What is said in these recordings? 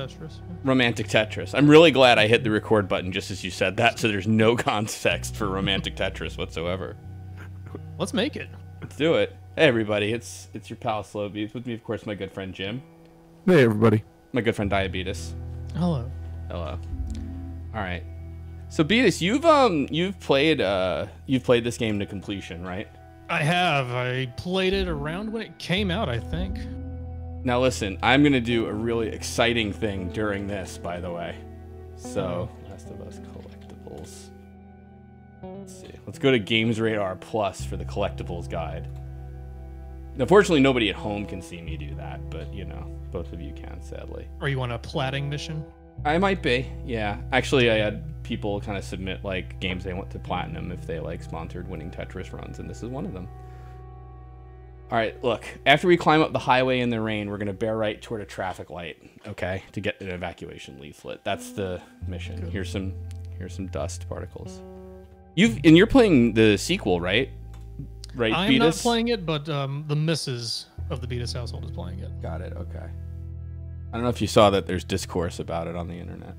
Tetris. Romantic Tetris. I'm really glad I hit the record button just as you said that, so there's no context for Romantic Tetris whatsoever. Let's make it. Let's do it. Hey everybody, it's it's your pal slowbeef. With me, of course, my good friend Jim. Hey everybody. My good friend Diabetus. Hello. Hello. All right. So Betus, you've um you've played uh you've played this game to completion, right? I have. I played it around when it came out, I think. Now listen, I'm gonna do a really exciting thing during this, by the way. So, Last of Us collectibles. Let's see. Let's go to Games Radar Plus for the collectibles guide. Unfortunately, nobody at home can see me do that, but you know, both of you can, sadly. Are you on a platting mission? I might be, yeah. Actually, I had people kind of submit like games they want to platinum if they like sponsored winning Tetris runs, and this is one of them. All right, look. After we climb up the highway in the rain, we're gonna bear right toward a traffic light, okay, to get an evacuation leaflet. That's the mission. Here's some, here's some dust particles. You've and you're playing the sequel, right? Right, I'm not playing it, but um, the missus of the Betus household is playing it. Got it. Okay. I don't know if you saw that. There's discourse about it on the internet.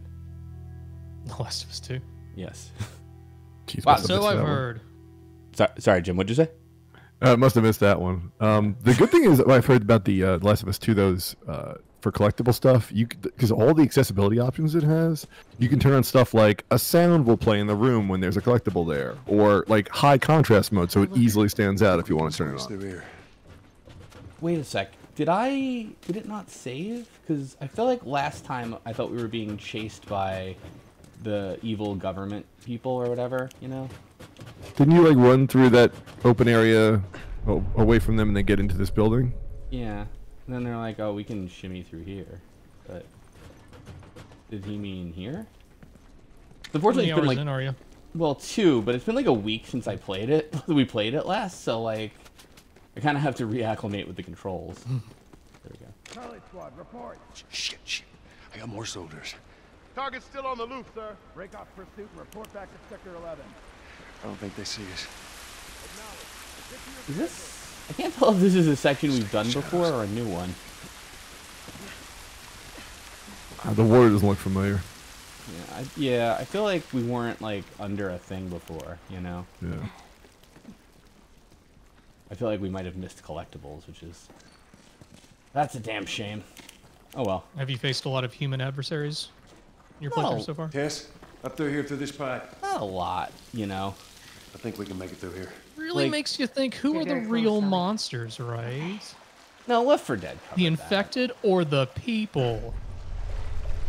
The Last of Us 2. Yes. Jeez, Wow, So I've heard. So, sorry, Jim. What'd you say? Uh, must have missed that one. Um, the good thing is that I've heard about the uh, Last of Us 2, those uh, for collectible stuff. You because all the accessibility options it has, you can turn on stuff like a sound will play in the room when there's a collectible there, or like high contrast mode, so it easily stands out if you want to turn it on. Wait a sec. Did I did it not save? Because I feel like last time I thought we were being chased by the evil government people or whatever. You know? Didn't you like run through that open area a- away from them and then get into this building? Yeah. And then they're like, "Oh, we can shimmy through here," but did he mean here? How Unfortunately, many it's been hours like in are you? well two, but it's been like a week since I played it. we played it last, so like I kind of have to reacclimate with the controls. there we go. Charlie Squad, report. Shit, shit. I got more soldiers. Target's still on the loop, sir. Break off pursuit and report back to Sector 11. I don't think they see us. Is this? I can't tell if this is a section we've done before or a new one. Uh, the water doesn't look familiar. Yeah, I, yeah, I feel like we weren't like under a thing before, you know. Yeah. I feel like we might have missed collectibles, which is that's a damn shame. Oh well. Have you faced a lot of human adversaries in your No. playthrough so far? Yes, up through here through this pipe. Not a lot, you know. I think we can make it through here. Really Like- makes you think who You're the real Ellie. monsters, right? No, Left 4 Dead. covered The that. infected or the people?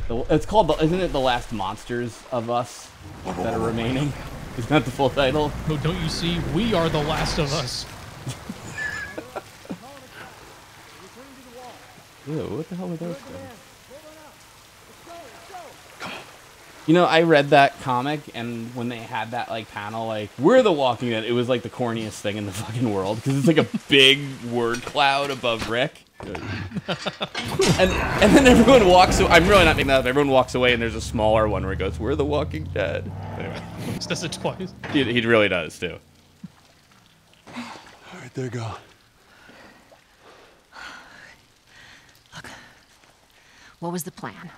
The- It's called. The, isn't it the last monsters of us that are remaining? Isn't that the full title? Oh, don't you see? We are the last of us. Ew, what the hell were those things? You know, I read that comic, and when they had that like panel, like "We're the Walking Dead," it was like the corniest thing in the fucking world because it's like a big word cloud above Rick, and and then everyone walks. away. I'm really not making that up. Everyone walks away, and there's a smaller one where it goes, "We're the Walking Dead." Anyway, Just does it twice. he, he really does too. All right, they're gone. What was the plan?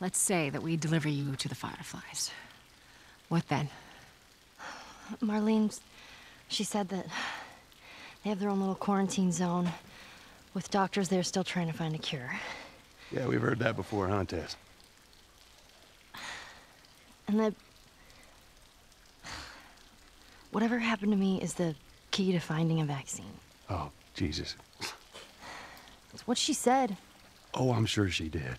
Let's say that we deliver you to the Fireflies. What then? Marlene, she said that they have their own little quarantine zone with doctors there still trying to find a cure. Yeah, we've heard that before, huh, Tess? And that whatever happened to me is the key to finding a vaccine. Oh, Jesus. It's what she said. Oh, I'm sure she did.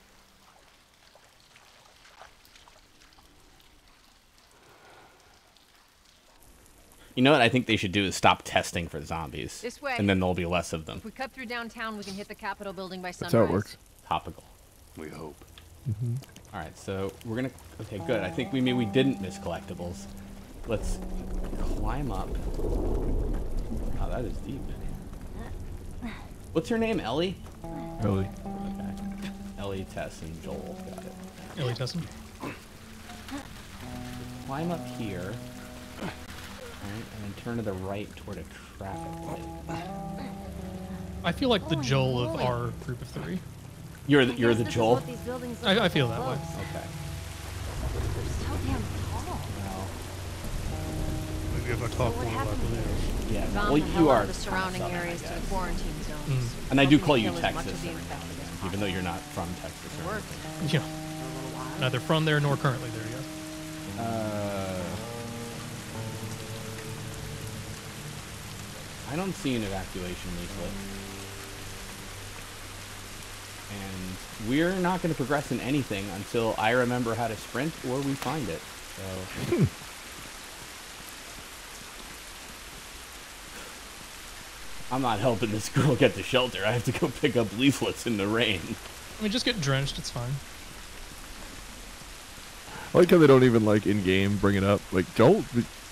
You know what I think they should do is stop testing for zombies. This way. And then there'll be less of them. If we cut through downtown, we can hit the Capitol building by sunrise. That's how it works. Topical. We hope. Mm-hmm. All right, so we're gonna. Okay, good. I think we mean we didn't miss collectibles. let's climb up. Wow, that is deep. What's her name? Ellie? Really. Okay. Ellie, Tess, and Joel. Got it. Ellie Tesson. Climb up here. Right, and then turn to the right toward a traffic light. I feel like the Joel of our group of three. You're the, you're the Joel? these buildings I, I feel up that way. Okay. So damn tall. Well, Maybe if I talk what more about happened yeah. Well, the you are the surrounding southern, I areas to the quarantine zones. And I do call you kill as much Texas of the infected as even though you're not from Texas. It or worked. Yeah. For a little while. Neither from there nor currently there yet. Uh, I don't see an evacuation leaflet. And we're not going to progress in anything until I remember how to sprint or we find it. So. I'm not helping this girl get to shelter. I have to go pick up leaflets in the rain. I mean, just get drenched. It's fine. I like how they don't even like in game bring it up. Like Joel,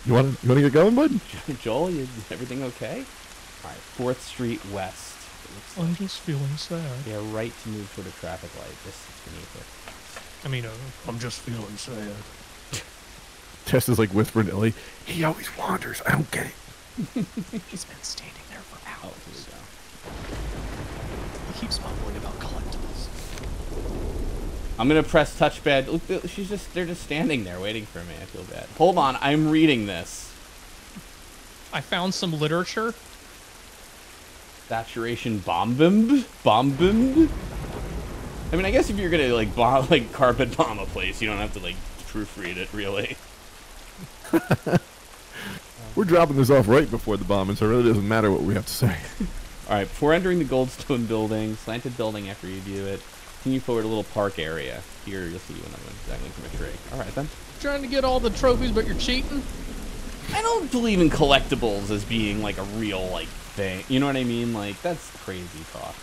you want to you want to get going, bud? Joel, you, everything okay? All right, Fourth Street West. It looks like. I'm just feeling sad. Yeah, right to move toward a traffic light. Just is beneath it. I mean, uh, I'm just feeling sad. Tess is like whispering to Ellie. He always wanders. I don't get it. He's been standing there for Oh, hours. here we go. He keeps mumbling about collectibles. I'm gonna press touchpad. Look, she's just—they're just standing there waiting for me. I feel bad. Hold on, I'm reading this. I found some literature. Saturation bombim, bombim. I mean, I guess if you're gonna like bomb, like carpet bomb a place, you don't have to like proofread it really. We're dropping this off right before the bombing, so it really doesn't matter what we have to say. All right, before entering the Goldstone building, slanted building after you view it, continue forward a little park area. Here, you'll see when I'm dangling from a tree. All right, then. Trying to get all the trophies, but you're cheating. I don't believe in collectibles as being like a real like thing. You know what I mean? Like that's crazy talk.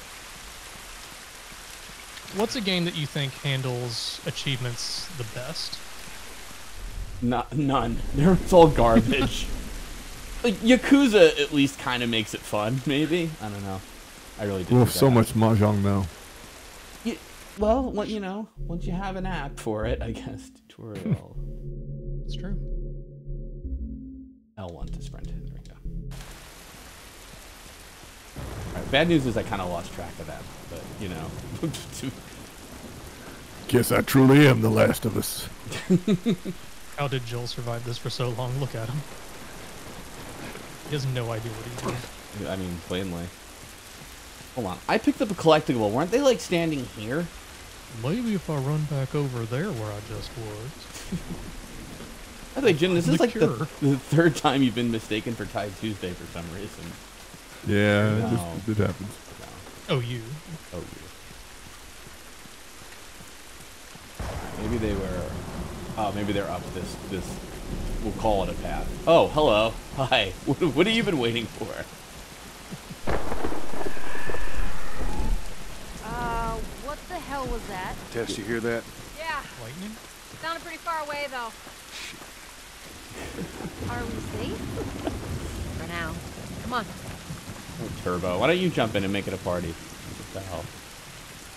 What's a game that you think handles achievements the best? Not none. They're it's all garbage. like Yakuza at least kind of makes it fun. Maybe I don't know. I really do. We'll have so much mahjong now. Y- well, you know, once you have an app for it, I guess tutorial It's true. L1 to sprint. There we go. Alright, bad news is I kind of lost track of that, but you know. Guess I truly am the last of us. How did Joel survive this for so long? Look at him. He has no idea what he's doing. I mean, plainly. Hold on. I picked up a collectible. Weren't they like standing here? Maybe if I run back over there where I just was. By the way, Jim, this is like the, the third time you've been mistaken for Tide Tuesday for some reason. Yeah, it, just, it happens. No. Oh, you. Oh, you. Maybe they were. Oh, maybe they're up this. This. We'll call it a path. Oh, hello. Hi. What, what have you been waiting for? Uh, what the hell was that? Tess, you hear that? Yeah, Lightning? sounded pretty far away though. Are we safe? For now. Come on. Oh, Turbo. Why don't you jump in and make it a party? What the hell?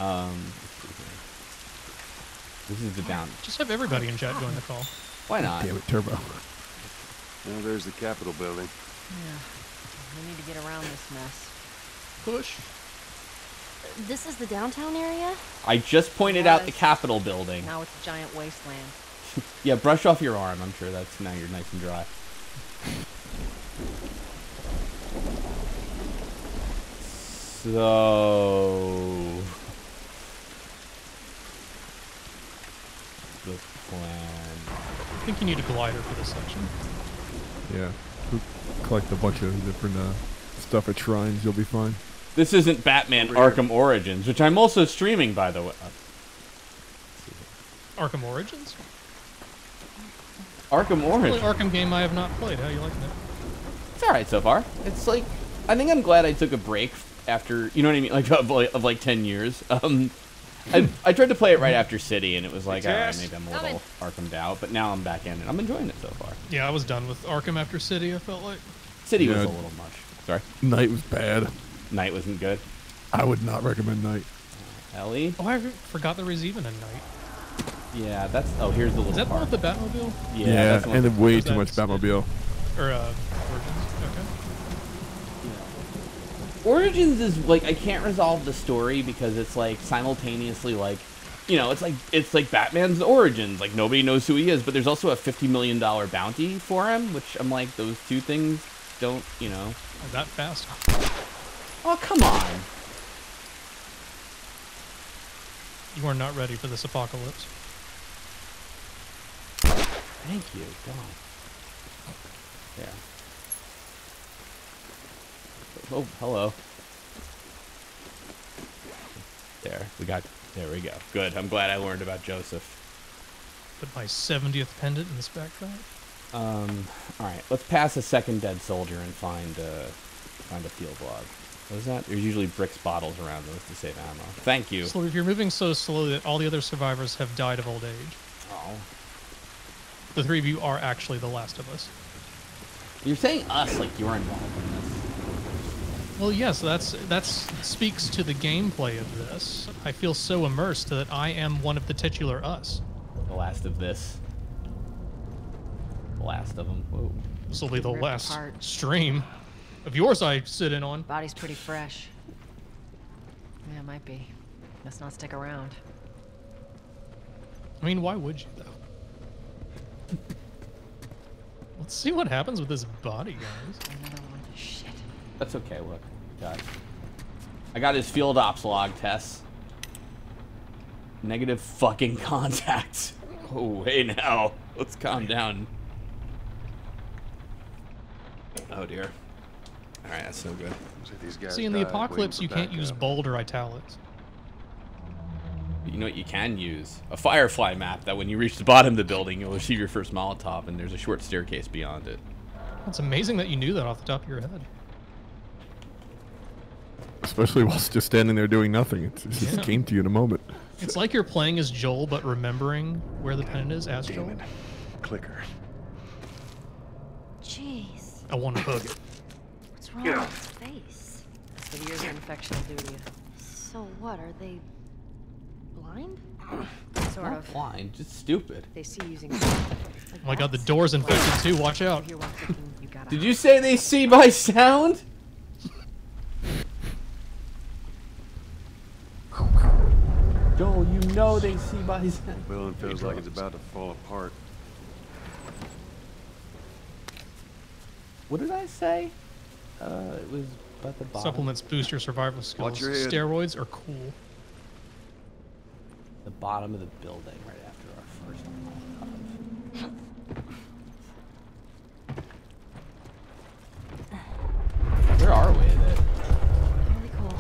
Um. let's see here. This is the down. Just have everybody in chat join the call. Why not? Damn it, Turbo. Well, there's the Capitol building. Yeah. We need to get around this mess. Push. This is the downtown area? I just pointed out the Capitol building. Now it's a giant wasteland. Yeah, brush off your arm. I'm sure that's now you're nice and dry. So the plan. I think you need a glider for this section. Yeah. Collect a bunch of different uh, stuff at shrines. You'll be fine. This isn't Batman Over here. Arkham Origins, which I'm also streaming, by the way. Uh, Arkham Origins? Arkham Only Origins. Arkham game I have not played. How you liking it? It's all right so far. It's like I think I'm glad I took a break after you know what I mean, like of like, of like ten years. Um, I, I tried to play it right after City, and it was like, all right, Yes. maybe I'm a little Arkhamed out, but now I'm back in, and I'm enjoying it so far. Yeah, I was done with Arkham after City. I felt like. City was a little much. Sorry, Knight was bad. Knight wasn't good. I would not recommend Knight. Ellie, Oh, I forgot there was even a Knight. yeah, that's. Oh, here's the little Is that the one part. with the Batmobile yeah, Yeah, that's the and with- way too much Batmobile. or uh, Origins? Okay. Origins is like I can't resolve the story because it's like simultaneously like you know, it's like it's like Batman's origins, like nobody knows who he is, but there's also a fifty million dollar bounty for him, which I'm like, those two things don't, you know. That fast. Oh come on. You are not ready for this apocalypse. Thank you, God. Yeah. Oh, hello. There, we got. There we go. Good. I'm glad I learned about Joseph. Put my 70th pendant in this backpack. Um. All right. Let's pass a second dead soldier and find uh, find a field log. What is that? There's usually bricks bottles around those to save ammo. Thank you. So if you're moving so slowly that all the other survivors have died of old age, Oh. the three of you are actually the last of us. You're saying us like you're involved in this. Well, yes, that's that's speaks to the gameplay of this. I feel so immersed that I am one of the titular us. The last of this. The last of them. Whoa. This will be the last apart. stream of yours I sit in on. Body's pretty fresh. Yeah, it might be. Let's not stick around. I mean, why would you though? Let's see what happens with this body, guys. Another one. Shit. That's okay, look, guys. I got his field ops log test. Negative fucking contact. Oh, hey now. Let's calm down. Oh dear. Alright, that's no good. Looks these guys See, in the apocalypse, you can't use backup. bold or italics. You know what you can use? A Firefly map that when you reach the bottom of the building, you'll receive your first Molotov, and there's a short staircase beyond it. It's amazing that you knew that off the top of your head. Especially whilst just standing there doing nothing. It just Yeah. came to you in a moment. It's like you're playing as Joel, but remembering where the pendant is as Joel. Damn it. Clicker. Jeez, I want to hug it. What's wrong with his face? That's the years of infection will do to you. So what, are they blind? Sort Not of. blind, just stupid. They see using. Oh like Oh my god, the bats? door's infected too. Watch out. If you're one thinking you gotta. Did you say they see by sound? Joel, you know they see by sound. Building feels like it's about to fall apart. What did I say? Uh, it was about the bottom. Supplements boost your survival skills. Watch your head. Steroids are cool. The bottom of the building right after our first Molotov. Where are we? That Totally cool.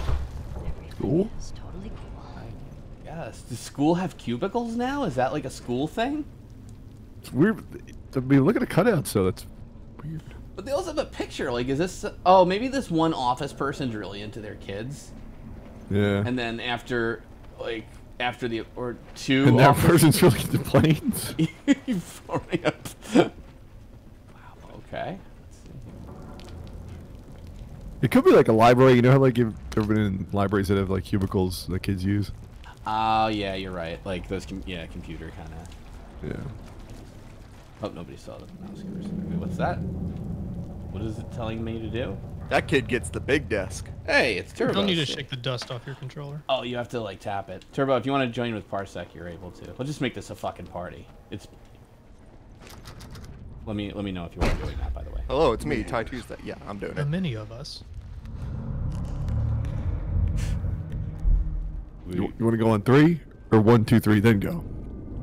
Everything Cool? is totally cool. I guess. Does school have cubicles now? Is that like a school thing? It's weird. I mean, look at the cutouts, so that's weird. But they also have a picture. Like, is this? Oh, maybe this one office person's really into their kids, Yeah. and then after, like, after the or two. And that person's really into planes. Wow. Okay. Let's see. It could be like a library. You know how like you've ever been in libraries that have like cubicles that kids use? Oh yeah, you're right. Like those, com- yeah, computer kind of. Yeah. Hope nobody saw the mouse cursor. Wait, what's that? What is it telling me to do? That kid gets the big desk. Hey, it's You Turbo. don't need to shake the dust off your controller. Oh, you have to like tap it. Turbo, if you want to join with Parsec, you're able to. Let's just make this a fucking party. It's. Let me let me know if you want to join that. By the way. Hello, it's me, Ty Tuesday. Yeah, I'm doing The it. many of us. You, you want to go on three or one, two, three, then go?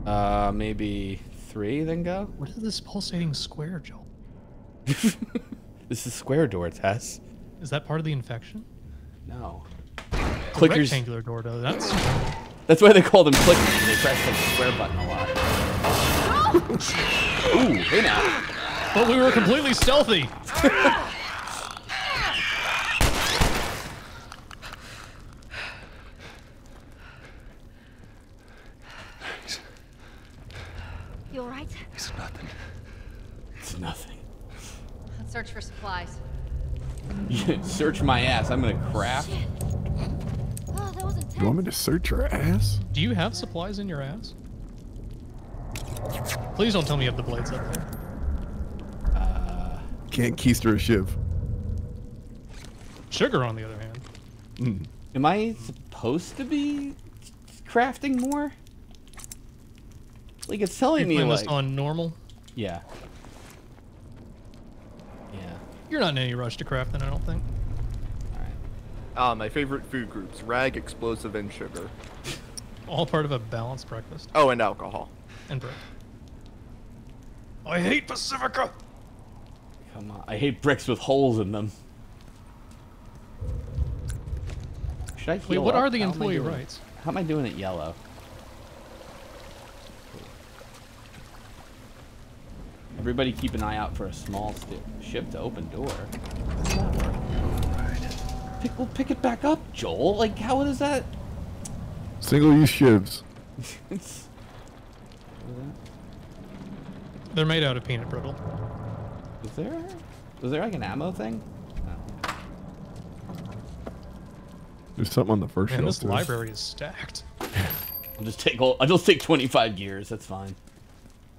Uh, maybe three, then go. What is this pulsating square, Joel? This is square door, Tess. Is that part of the infection? No. The Clickers. rectangular door, though. That's That's why they call them clickers. They press the square button a lot. Ooh, hey now. But we were completely stealthy. Search for supplies. Search my ass. I'm gonna craft. Oh, You want me to search your ass? Do you have supplies in your ass? Please don't tell me you have the blades up there. Can't keister a shiv. Sugar, on the other hand. Mm. Am I supposed to be crafting more? Like it's telling You me playing like this on normal? yeah. Yeah. You're not in any rush to craft then, I don't think. Ah, my favorite food groups: rag, explosive, and sugar. All part of a balanced breakfast. Oh, and alcohol. And bread. I hate Pacifica! Come on. I hate bricks with holes in them. Should I Wait, what up? are the How employee doing? rights? How am I doing it yellow? Everybody keep an eye out for a small sti ship to open door. Pick, well, pick it back up, Joel. Like, how is that? Single use shivs. They're made out of peanut brittle. Was there? Was there like an ammo thing? There's something on the first Man, shelf. this library is stacked. I'll just take all, I'll just take 25 gears. That's fine.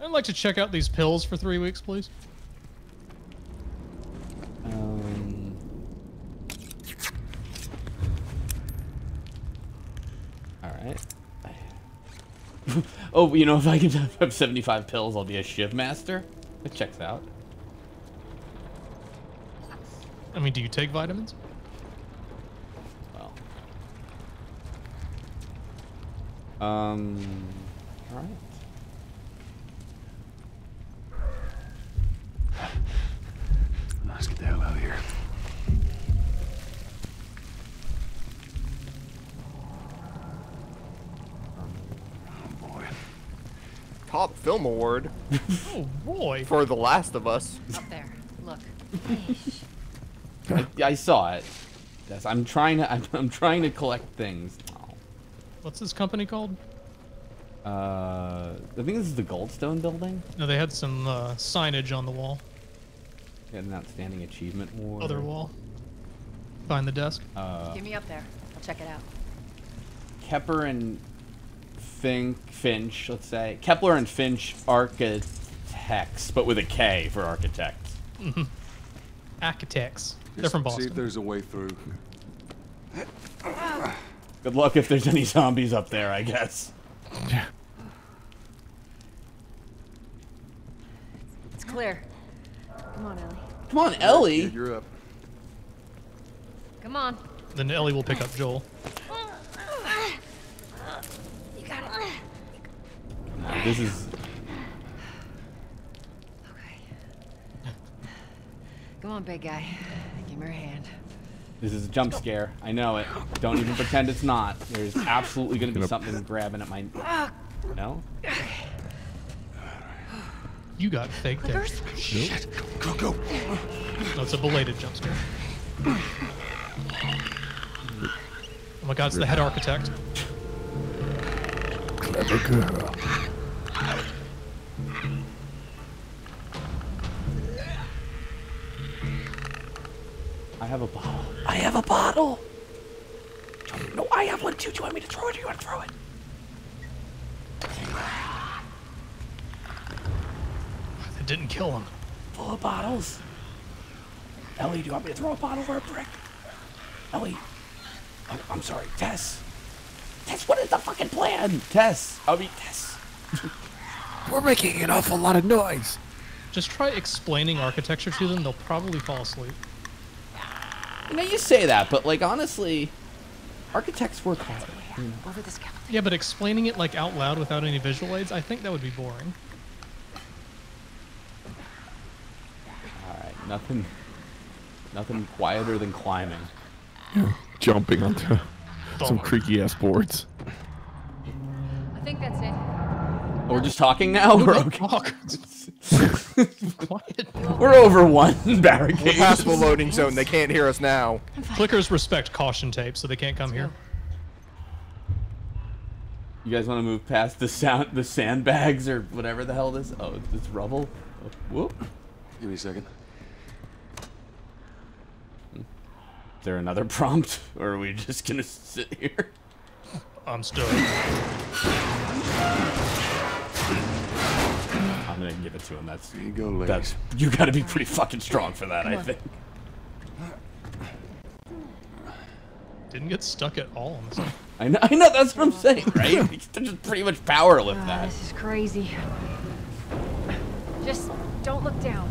I'd like to check out these pills for three weeks, please. Um, all right. oh, you know, if I can have 75 pills, I'll be a shiv master. That checks out. I mean, do you take vitamins? Well. Um. All right. Let's get the hell out of here. Top film award Oh boy. for The Last of Us. Up there. Look. I, I saw it. Yes, I'm trying to. I'm, I'm trying to collect things. What's this company called? Uh, I think this is the Goldstone building. No, they had some uh, signage on the wall. Got an outstanding achievement award. Other wall. Find the desk. Uh, Give me up there. I'll check it out. Kepper and Fink, Finch, let's say. Kepler and Finch architects, but with a K for architects. Mm-hmm. Architects. They're Just from See if there's a way through. Good luck if there's any zombies up there, I guess. It's clear. Come on, Ellie. Come on, Ellie. Yeah, you're up. Come on. Then Ellie will pick up Joel. You got it. This is. Come on, big guy. Give me your hand. This is a jump scare. I know it. Don't even pretend it's not. There's absolutely going to be something grabbing at my. Ah. No? You got fake there. Shit. Go, go. No, a belated jump scare. Oh my god, it's the head architect. Clever girl. Have a bottle. I have a bottle. No, I have one too. Do you want me to throw it or you want to throw it? It didn't kill him. Full of bottles. Ellie, do you want me to throw a bottle or a brick? Ellie. Oh, I'm sorry. Tess. Tess, what is the fucking plan? Tess. I mean, Tess. We're making an awful lot of noise. Just try explaining architecture to them, they'll probably fall asleep. You know, you say that, but like honestly, architects work hard. you. Over this counter. Yeah, but explaining it like out loud without any visual aids, I think that would be boring. All right, nothing, nothing quieter than climbing. Jumping onto some creaky ass boards. I think that's it. Oh, we're just talking now. We're okay. Talk. We're over one We're barricade. past the loading zone. They can't hear us now. Clickers respect caution tape, so they can't come here. You guys want to move past the sound, the sandbags or whatever the hell this? Oh, it's rubble. Oh, whoop. Give me a second. Is there another prompt, or are we just gonna sit here? I'm stuck. I'm gonna give it to him. That's There you go, legs. that's you got to be pretty fucking strong for that. I think. Didn't get stuck at all on this. one. I know. I know. That's what I'm saying, right? You can just pretty much power lift Ah, that. this is crazy. Just don't look down.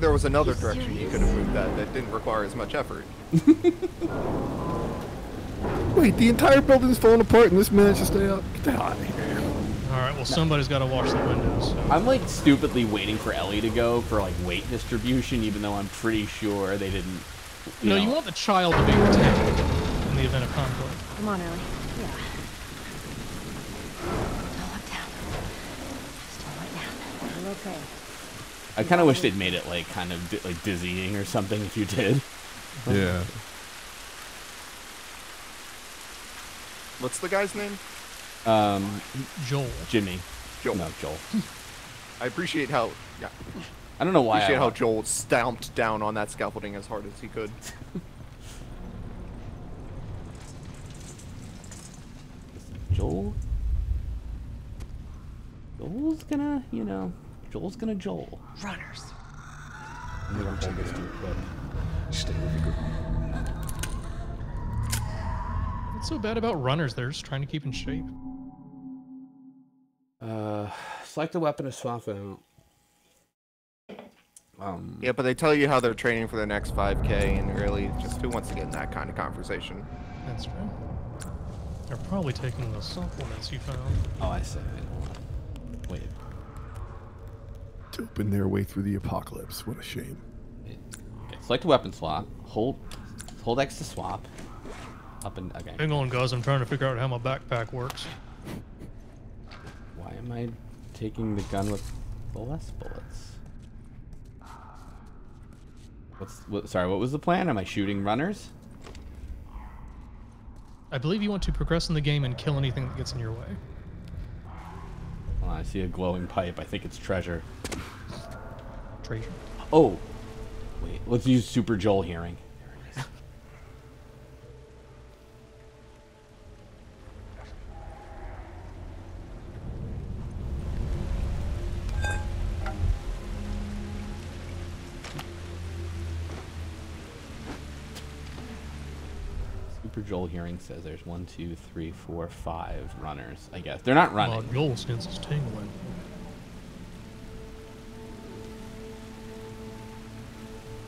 There was another Are you direction you serious? could have moved that that didn't require as much effort. Wait, the entire building's falling apart and this man to stay up? Get the hell out of here. All right, well somebody's got to wash the windows. so- I'm like stupidly waiting for Ellie to go for like weight distribution, even though I'm pretty sure they didn't. You no, know, you want the child to be protected in the event of conflict. Come on, Ellie. Yeah. Don't look down. Just don't look down. You're okay. I kind of wish they'd made it like kind of di- like dizzying or something. If you did, Yeah. What's the guy's name? Um, Joel. Jimmy, Joel. no Joel. I appreciate how yeah, I don't know why. I appreciate how Joel stomped down on that scaffolding as hard as he could. Joel. Joel's gonna, you know, Joel's gonna Joel. Runners. I'm gonna hold this too quick. Stay with the girl. What's so bad about runners? They're just trying to keep in shape. Uh, select a weapon to swap out. Um, Yeah, but they tell you how they're training for the next 5K, and really, just who wants to get in that kind of conversation? That's true. They're probably taking the supplements you found. Oh, I see. Wait. To open their way through the apocalypse. What a shame. Okay, select a weapon slot. Hold, hold X to swap. Up and okay. Hang on, guys. I'm trying to figure out how my backpack works. Am I taking the gun with less bullets? What's what? Sorry, what was the plan? Am I shooting runners? I believe you want to progress in the game and kill anything that gets in your way. Oh, I see a glowing pipe. I think it's treasure. Treasure. Oh, wait. Let's use Super Joel hearing. Joel hearing says there's one, two, three, four, five runners. I guess they're not running. Well, Joel sense is tingling.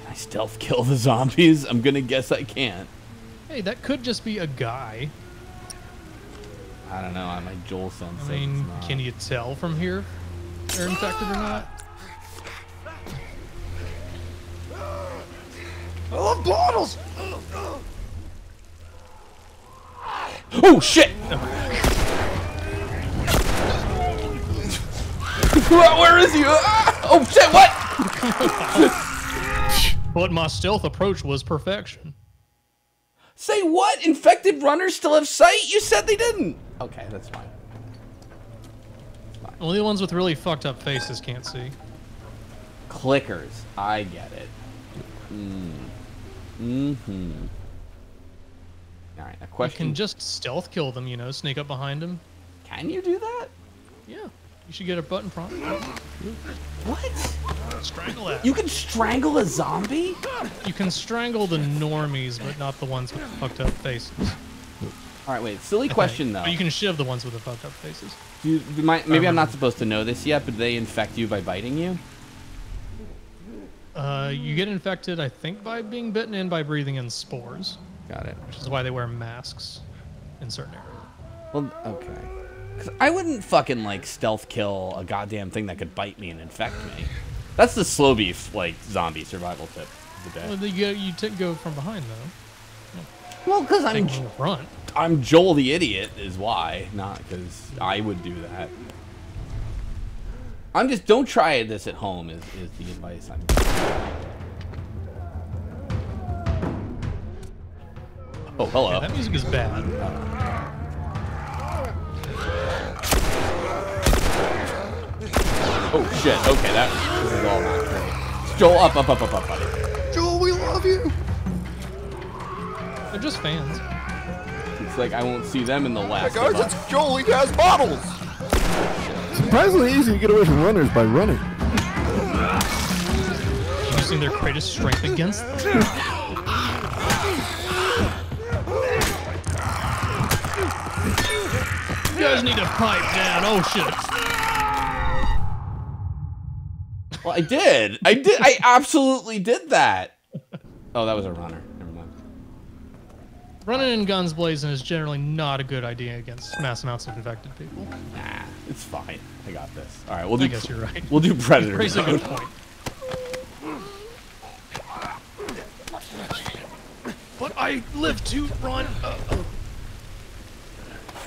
Can I stealth kill the zombies? I'm gonna guess I can't. Hey, that could just be a guy. I don't know. I my Joel sense. I mean, it's not. can you tell from here they're infected or not? I love bottles! Oh shit! Where where is he? Ah! Oh shit! What? But my stealth approach was perfection. Say what? Infected runners still have sight? You said they didn't. Okay, that's fine. Only the ones with really fucked up faces can't see. Clickers. I get it. Mm. Mm-hmm. All right. A You can just stealth kill them, you know, sneak up behind them. Can you do that? Yeah. You should get a button prompt. What? Strangle that. You can strangle a zombie? You can strangle the normies, but not the ones with fucked up faces. All right. Wait. Silly question though. But you can shiv the ones with the fucked up faces. You, do my, maybe I'm not supposed to know this yet, but they infect you by biting you? Uh, you get infected, I think, by being bitten and by breathing in spores, Got it. which is why they wear masks in certain areas. Well, okay. Because I wouldn't fucking like stealth kill a goddamn thing that could bite me and infect me. That's the slow beef like zombie survival tip of the Well, day. you go, you go from behind though. Well, because I'm Take front. I'm Joel the idiot is why, not because I would do that. I'm just don't try this at home is, is the advice I'm. Oh, hello. Yeah, that music is bad. Oh shit. Okay, that this is all not great. Joel, up, up, up, up, up, buddy. Joel, we love you! They're just fans. It's like I won't see them in the Hey last. guys, it's Joel. He has bottles. Surprisingly easy to get away from runners by running. Using their greatest strength against them. guys need to pipe down. Oh shit. Well, I did. I did. I absolutely did that. Oh, that was a runner. Never mind. Running in guns blazing is generally not a good idea against mass amounts of infected people. Nah, it's fine. I got this. All right, we'll do. I do. guess you're right. We'll do predator. Raise a good point. But I live to run. Uh, Oh,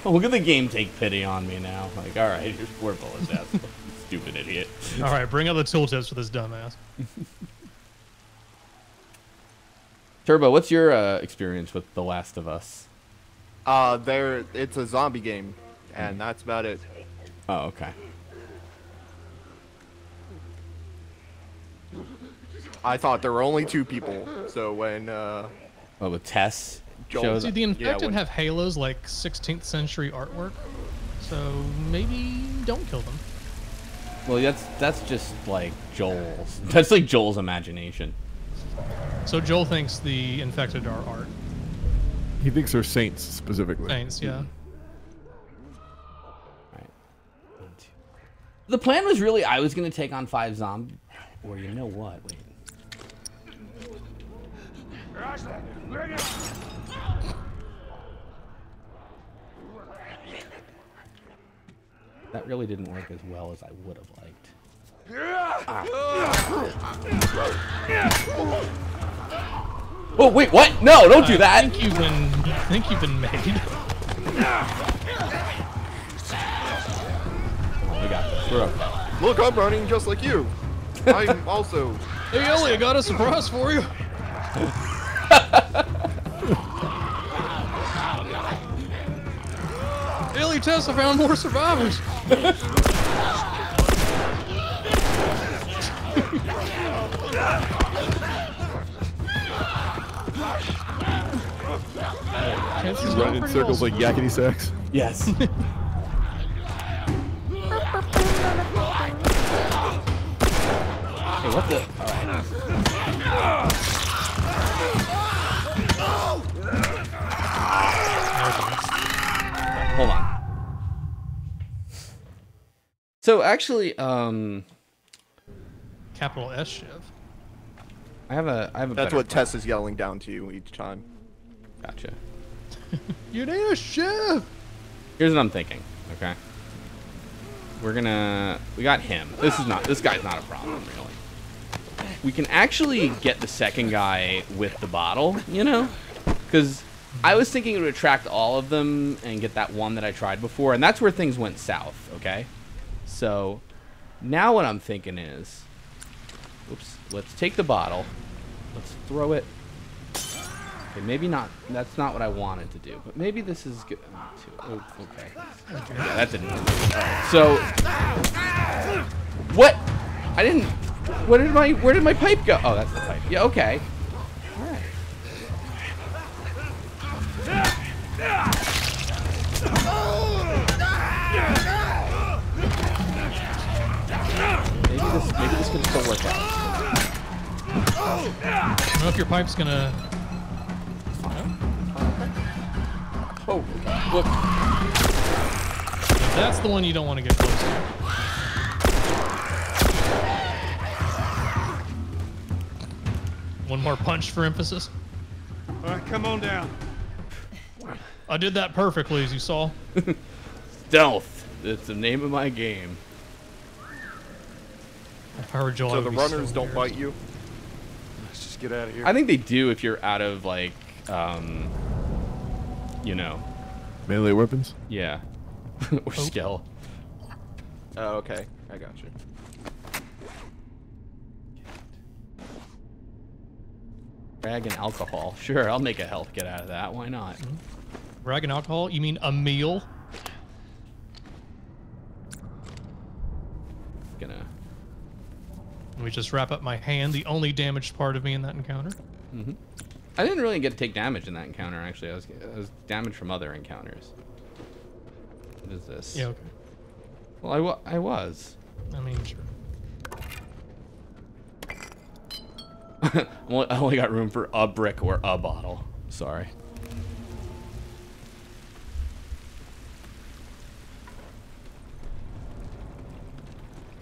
look at the game take pity on me now. Like, all right, here's four bullets. That's stupid idiot. all right, bring out the tooltips for this dumbass. Turbo, what's your uh, experience with The Last of Us? Uh, there. It's a zombie game, and that's about it. Oh, okay. I thought there were only two people, so when uh, What with Tess? Joel- shows See, the infected when- have halos like 16th century artwork, so maybe don't kill them. Well, that's that's just like Joel's. That's like Joel's imagination. So Joel thinks the infected are art. He thinks they're saints specifically. Saints, yeah. Mm-hmm. Right. One. The plan was really I was gonna take on five zombies, Or you know what? Wait. That really didn't work as well as I would have liked. Ah. Oh wait, what? No, don't do I that. think you've been, I think you've been made. We got this. We're okay. look, I'm running just like you. I'm also. Hey, Ellie, I got a surprise for you. Ellie, Tess, found more survivors. Chances Run going in circles like yakety sax. Yes. hey, what the? So actually, um, Capital S shiv. I have a, I have a. That's what plan. Tess is yelling down to you each time. Gotcha. You need a shiv. Here's what I'm thinking. Okay. We're gonna. We got him. This is not. This guy's not a problem, really. We can actually get the second guy with the bottle. You know, because I was thinking it would attract all of them and get that one that I tried before, and that's where things went south. Okay. So now what I'm thinking is, oops. Let's take the bottle. Let's throw it Okay, maybe not. That's not what I wanted to do, but maybe this is good. Ah, oh, too- oh, okay. Yeah, that didn't work. So what? I didn't. Where did my Where did my pipe go? Oh, that's the pipe. Yeah. Okay. All right. This. Maybe this can still work out. I don't know if your pipe's gonna. Oh, look. That's the one you don't want to get close to. One more punch for emphasis. All right, come on down. I did that perfectly, as you saw. Stealth. That's the name of my game. If I were Joel, So the runners so don't bite you. Let's just get out of here. I think they do if you're out of like, um, you know, Melee weapons. yeah, or skill. Oh, okay. I got you. Drag and alcohol. Sure, I'll make a health get out of that. Why not? Rag and alcohol? You mean a meal? Gonna. Let me just wrap up my hand, the only damaged part of me in that encounter. I I didn't really get to take damage in that encounter. Actually, I was I was damaged from other encounters. What is this? Yeah, okay. Well, I, wa- I was. I mean, sure. I only got room for a brick or a bottle. Sorry.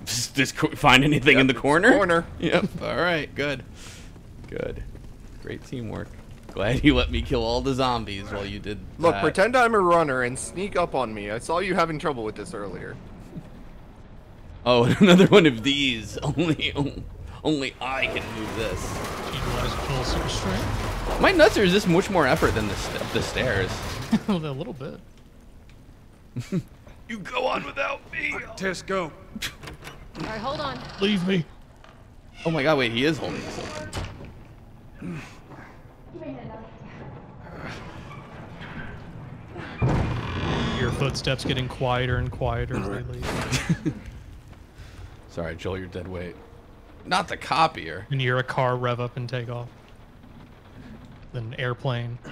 Just, just find anything in the corner? corner. Yep. All right. Good. Good. Great teamwork. Glad you let me kill all the zombies while you did. Look, that. pretend I'm a runner and sneak up on me. I saw you having trouble with this earlier. Oh, another one of these. Only, only I can move this. Utilize full super strength. My nuts are just much more effort than the st- up the stairs. a little bit. You go on without me. Test go. All right, hold on. Leave me. Oh my god, wait, he is holding something. Your footsteps getting quieter and quieter as they leave. Sorry, Joel, you're dead weight. Not the copier. And you're a car rev up and take off. Then an airplane.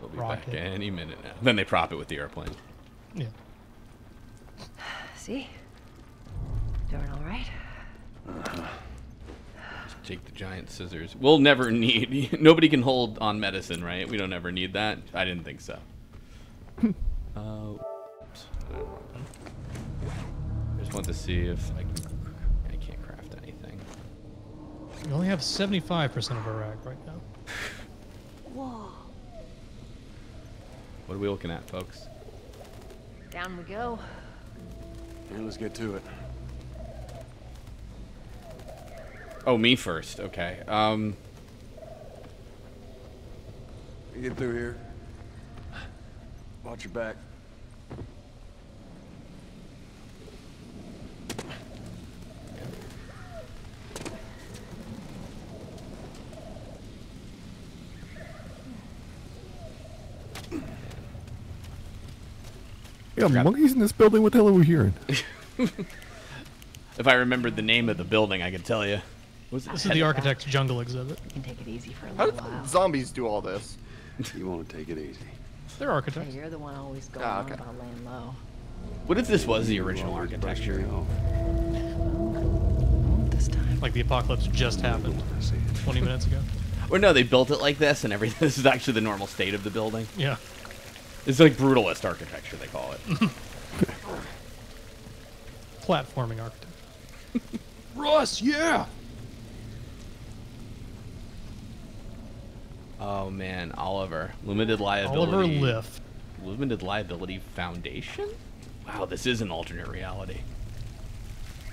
We'll be Rocket. back any minute now. Then they prop it with the airplane. Yeah. See? Doing all right? Just take the giant scissors. We'll never need. Nobody can hold on medicine, right? We don't ever need that. I didn't think so. uh, oops. I just want to see if I can. I can't craft anything. You only have 75% of a rag right now. Whoa. What are we looking at, folks? Down we go. And let's get to it. Oh, me first. Okay. Um. You get through here. Watch your back. Yeah, monkeys in this building. What the hell are we hearing? If I remembered the name of the building, I could tell you. Was This is the Architect's Jungle exhibit. You can take it easy for a How little did while. the zombies do all this? You want to take it easy. They're Hey, architects. you're the one always going Ah, on about laying low. What if this was the original architecture? me. This time. Like the apocalypse just happened see 20 minutes ago. Or no, they built it like this, and everything. This is actually the normal state of the building. Yeah. It's like brutalist architecture, they call it. Platforming architecture. Russ, yeah! oh man, Oliver, limited liability. Oliver Lift. Limited liability foundation. Wow, this is an alternate reality.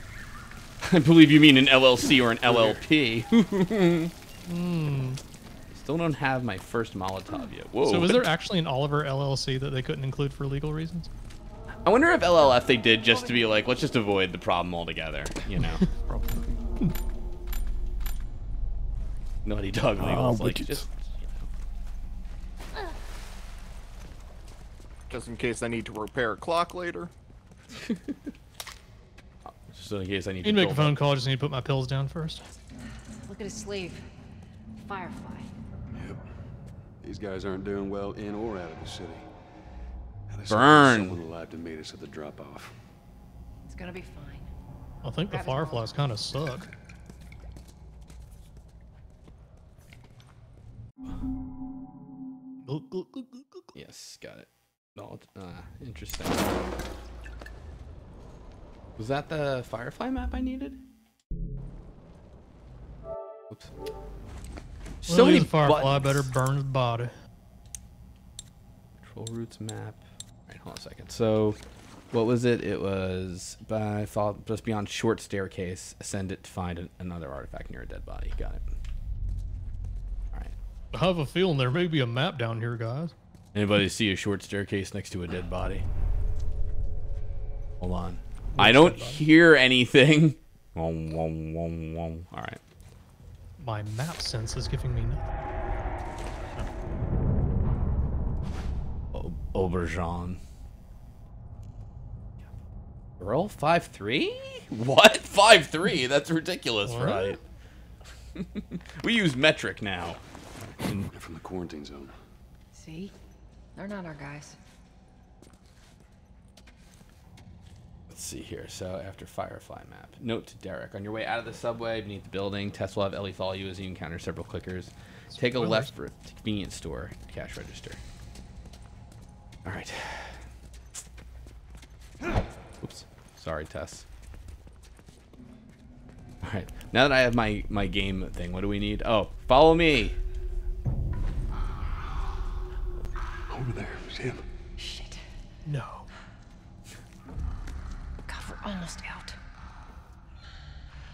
I believe you mean an LLC or an LLP. Hmm. Still don't have my first Molotov yet. Whoa. So is there actually an Oliver LLC that they couldn't include for legal reasons? I wonder if LLF they did just to be like, let's just avoid the problem altogether, you know? Naughty Dog Ah, Legal's like, widgets. just, Just in case I need to repair a clock later. just in case I need Need to to make a phone up- call, just need to put my pills down first. Look at his sleeve. Firefly. Yep. These guys aren't doing well in or out of the city. At least Burn. Someone alive to meet us at the drop-off. It's gonna be fine. I think the Grab his Fireflies kind of suck. Yes, got it. No, uh, interesting. Was that the Firefly map I needed? Oops. So well, many the Firefly buttons. better burn his body. Control routes map. Right, hold on a second. So, what was it? It was by thought just beyond short staircase. Ascend it to find an, another artifact near a dead body. Got it. All right. I have a feeling there may be a map down here, guys. Anybody see a short staircase next to a dead body? Hold on. I don't hear anything. All right. My map sense is giving me nothing. O- Aubergine. Earl five three? What five three? That's ridiculous, What? right? we use metric now. From the quarantine zone. See? They're not our guys. Let's see here. So after Firefly map. Note to Derek. On your way out of the subway, beneath the building, Tess will have Ellie follow you as you encounter several clickers. Take a left for a convenience store, cash register. Alright. Oops. Sorry, Tess. Alright. Now that I have my, my game thing, what do we need? Oh, follow me. Over there, see him? Shit. No. God, we're almost out.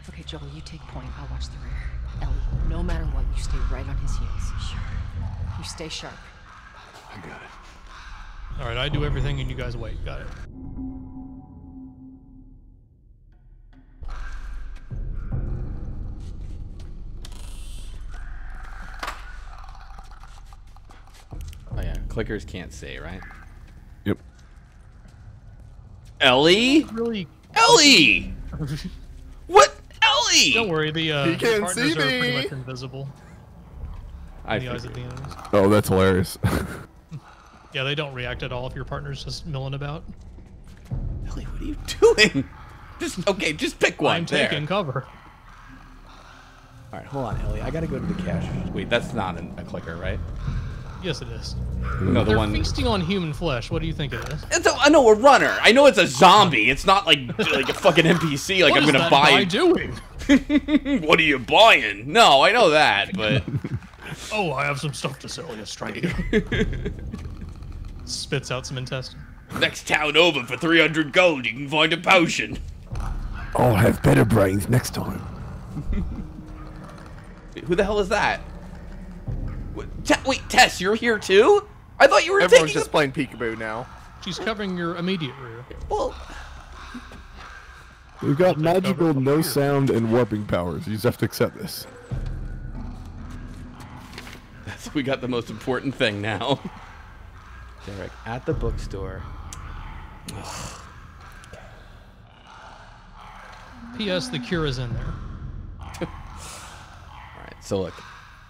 Okay, Joel, you take point. I'll watch the rear. Ellie, no matter what, you stay right on his heels. Sure. You stay sharp. I got it. All right, I do everything and you guys wait. Got it. Oh yeah, clickers can't say, right? Yep. Ellie? Really? Ellie! What? Ellie! Don't worry. The uh, He can't partners see are pretty me. much invisible I in the eyes of the enemies. Oh, that's hilarious. Yeah, they don't react at all if your partner's just milling about. Ellie, what are you doing? Just okay, just pick one. I'm there. taking cover. All right, hold on, Ellie. I gotta go to the cache. Wait, that's not an, a clicker, right? Yes, it is. No, the They're one. feasting on human flesh. What do you think it is? It's a, I know a runner. I know it's a zombie. It's not like like a fucking NPC. Like What I'm gonna that buy. guy doing? what are you buying? No, I know that, but Oh, I have some stuff to sell you. Strike. Spits out some intestine. next town over for 300 gold, you can find a potion. I'll have better brains next time. Who the hell is that? What, wait, Tess, you're here too? I thought you were Everyone's taking. just playing peekaboo now. She's covering your immediate rear. Well, We've got magical, no here. sound, and warping powers. You just have to accept this. That's, we got the most important thing now. Derek at the bookstore. P.S. The cure is in there. All right, so look,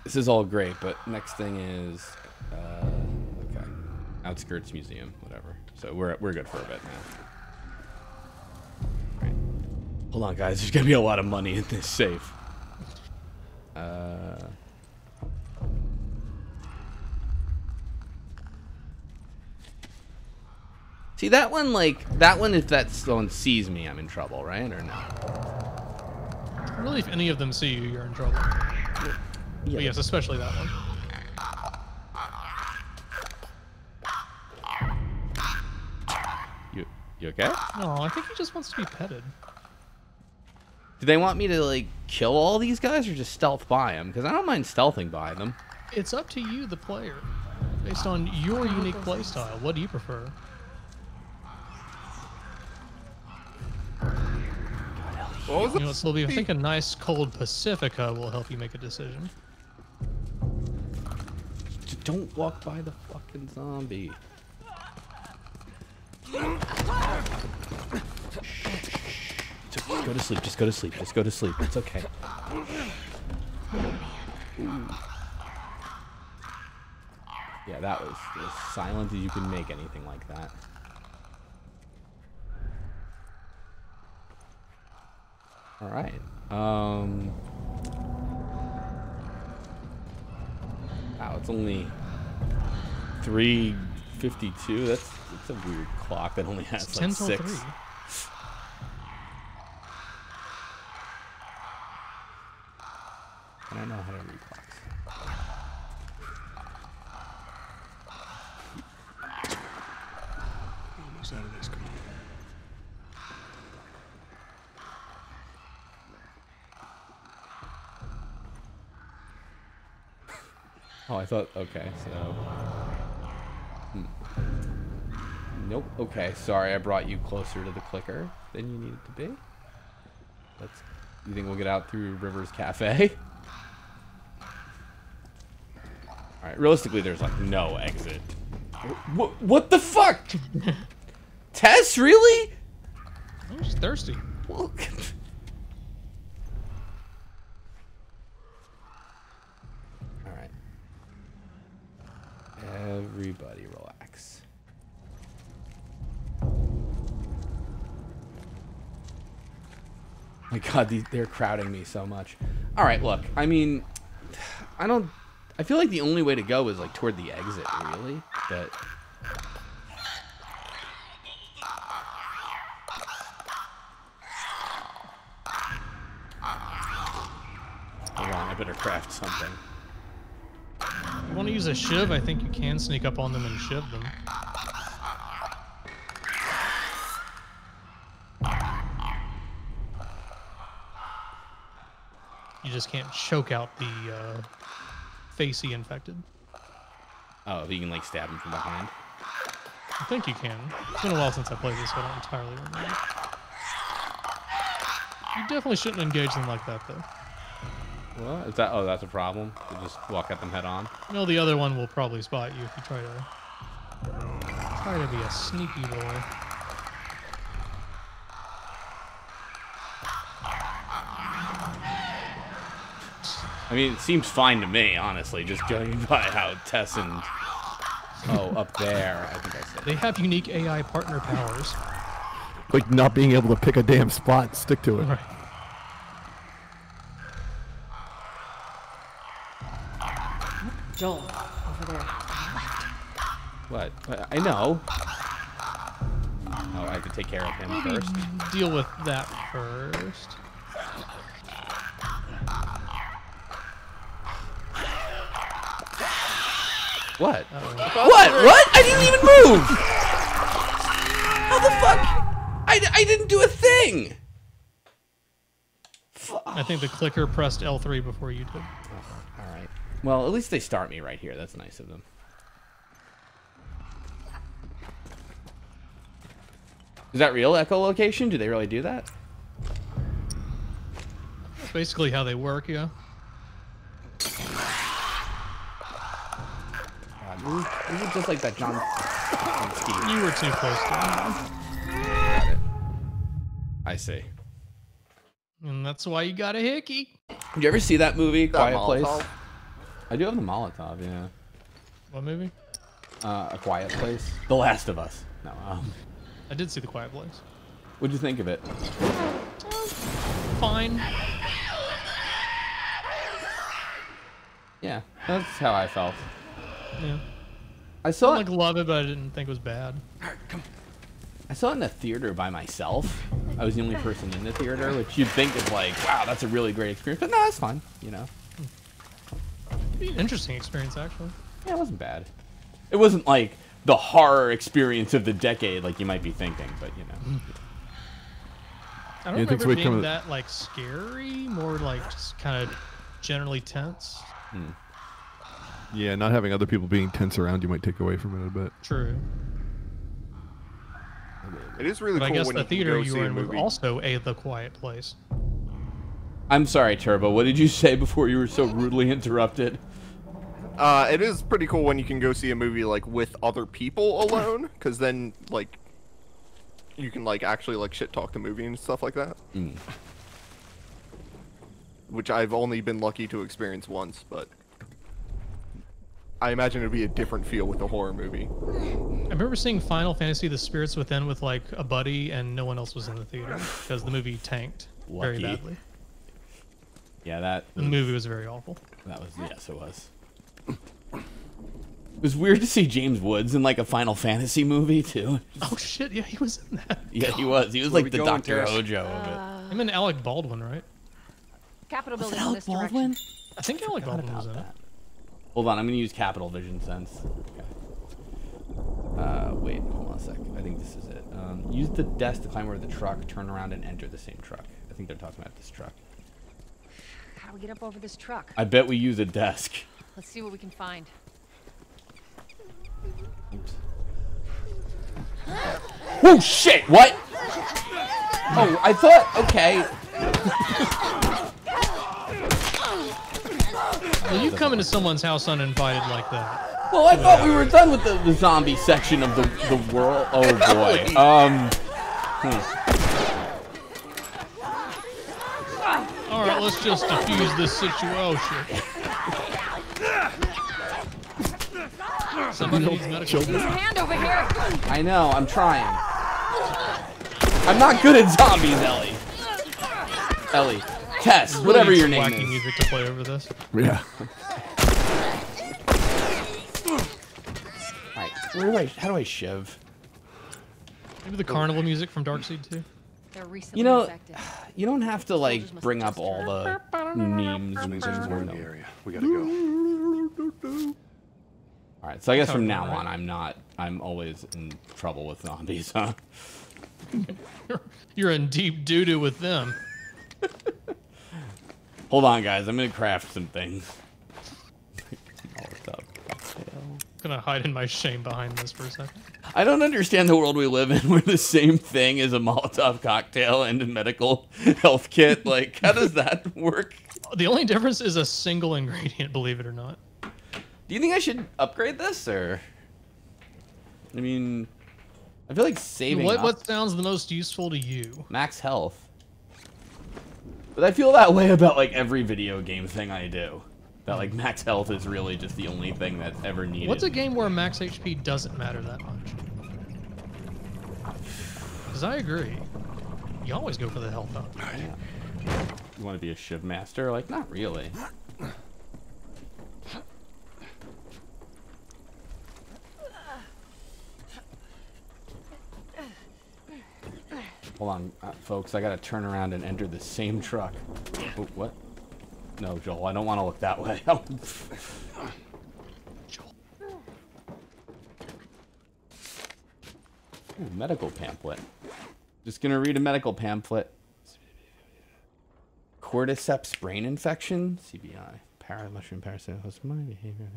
this is all great, but next thing is, uh, okay, outskirts museum, whatever. So we're we're good for a bit now. Right. Hold on, guys. There's gonna be a lot of money in this safe. Uh. See that one, like that one. If that someone sees me, I'm in trouble, right? Or no? Really, if any of them see you, you're in trouble. Yeah, But yes, especially that one. You you okay? No, I think he just wants to be petted. Do they want me to like kill all these guys or just stealth by them? Because I don't mind stealthing by them. It's up to you, the player. Based on your unique playstyle, what do you prefer? What was You know, it? Sylvia, I think a nice cold Pacifica will help you make a decision. Don't walk by the fucking zombie. Just go to sleep. Just go to sleep. Just go to sleep. It's okay. Yeah, that was as silent as you can make anything like that. All right. Um. Wow, it's only 3:52. That's that's a weird clock that only has It's like 10 till six. 3. I don't know how to read clocks. Almost out of this. Come on. Oh, I thought. Okay, so. Hmm. Nope. Okay, sorry. I brought you closer to the clicker than you needed to be. Let's. You think we'll get out through Rivers Cafe? All right. Realistically, there's like no exit. What? What the fuck? Tess, really? I'm just thirsty. Well, Everybody relax. My god, these, they're crowding me so much. All right, look. I mean, I don't. I feel like the only way to go is like toward the exit, really. But hold on, I better craft something. If you want to use a shiv, I think you can sneak up on them and shiv them. Just can't choke out the uh, facey infected. Oh, you can like stab him from behind. I think you can. It's been a while since I played this, so I don't entirely remember. You definitely shouldn't engage them like that, though. What is that? Oh, that's a problem. You just walk at them head on. You know, the other one will probably spot you if you try to try to be a sneaky boy. I mean, it seems fine to me, honestly, just judging by how Tess and oh, up there. I think I said. They have unique AI partner powers. Like not being able to pick a damn spot and stick to it. Right. Joel, over there. What? What? I know. Oh, I have to take care of him first. Deal with that first. What? What? What? I didn't even move. How the fuck? I, I didn't do a thing. I think the clicker pressed L3 before you did. All right. Well, at least they start me right here. That's nice of them. Is that real echolocation? Do they really do that? That's basically how they work, yeah. This is- this is just like that John. John You were too close to Got it. I see. And that's why you got a hickey. Did you ever see that movie, That Quiet Place? I do have the Molotov, yeah. What movie? Uh, a Quiet Place. The Last of Us. No. Um, I did see The Quiet Place. what'd you think of it? Fine. Yeah, that's how I felt. Yeah. I I saw don't it. like love it, but I didn't think it was bad. I saw it in the theater by myself. I was the only person in the theater, which you'd think is like, wow, that's a really great experience. But no, it's fine. You know, It'd be an interesting experience, actually. yeah, it wasn't bad. It wasn't like the horror experience of the decade, like you might be thinking. But you know, I don't Yeah, think remember it being that like scary, more like just kind of generally tense. Hmm. Yeah, not having other people being tense around you might take away from it a bit. True. It is really But cool I guess when the you theater go you were in was also a The Quiet Place. I'm sorry, Turbo. What did you say before you were so rudely interrupted? Uh, it is pretty cool when you can go see a movie like with other people alone, because then like you can like actually like shit talk the movie and stuff like that. Mm. Which I've only been lucky to experience once, but I imagine it'd be a different feel with a horror movie. I remember seeing Final Fantasy: The Spirits Within with like a buddy, and no one else was in the theater because the movie tanked very badly. Yeah, that The movie was very awful. that was yes, it was. It was weird to see James Woods in like a Final Fantasy movie too. Oh shit! Yeah, he was in that. Yeah, he was. He was Where like the Doctor Ojo of it. I'm and Alec Baldwin, right? Capitol Was it building in Alec this Baldwin? direction. I think Alec Forgot Baldwin was in about it. Hold on, I'm gonna use Capital Vision Sense. Okay. Uh, wait, hold on a sec. I think this is it. Um, use the desk to climb over the truck, turn around, and enter the same truck. I think they're talking about this truck. How do we get up over this truck? I bet we use a desk. Let's see what we can find. Oops. Oh shit! What? Oh, I thought. Okay. Well, you come into someone's house uninvited like that. Well, I thought we were done with the, the zombie section of the the world. Oh boy. Um. All right, let's just diffuse this situation. Somebody needs medical. Need a hand over here. I know, I'm trying. I'm not good at zombies, Ellie. Ellie. Tess, Really whatever your needs name wacky is. music to play over this. Yeah. Alright, where do I, how do I shiv? Maybe the carnival music from Darkseid too. They're recently You know, infected. you don't have to like bring up all the memes and things we're in the area. We gotta go. Alright, so I guess from now right. on I'm not I'm always in trouble with zombies, huh? You're in deep doo doo with them. Hold on guys, I'm gonna craft some things. Molotov cocktail. gonna hide in my shame behind this for a second. I don't understand the world we live in where the same thing is a Molotov cocktail and a medical health kit. Like, how does that work? The only difference is a single ingredient, believe it or not. Do you think I should upgrade this or? I mean, I feel like saving What up what sounds the most useful to you? max health. But I feel that way about like every video game thing I do. That like max health is really just the only thing that's ever needed. What's a game where max HP doesn't matter that much? Because I agree. You always go for the health up. You want to be a shiv master? Like, not really. Hold on, uh, folks. I gotta turn around and enter the same truck. Oh, what? No, Joel. I don't want to look that way. Ooh, medical pamphlet. Just gonna read a medical pamphlet. Cordyceps brain infection, CBI. Para mushroom parasite host my behavior.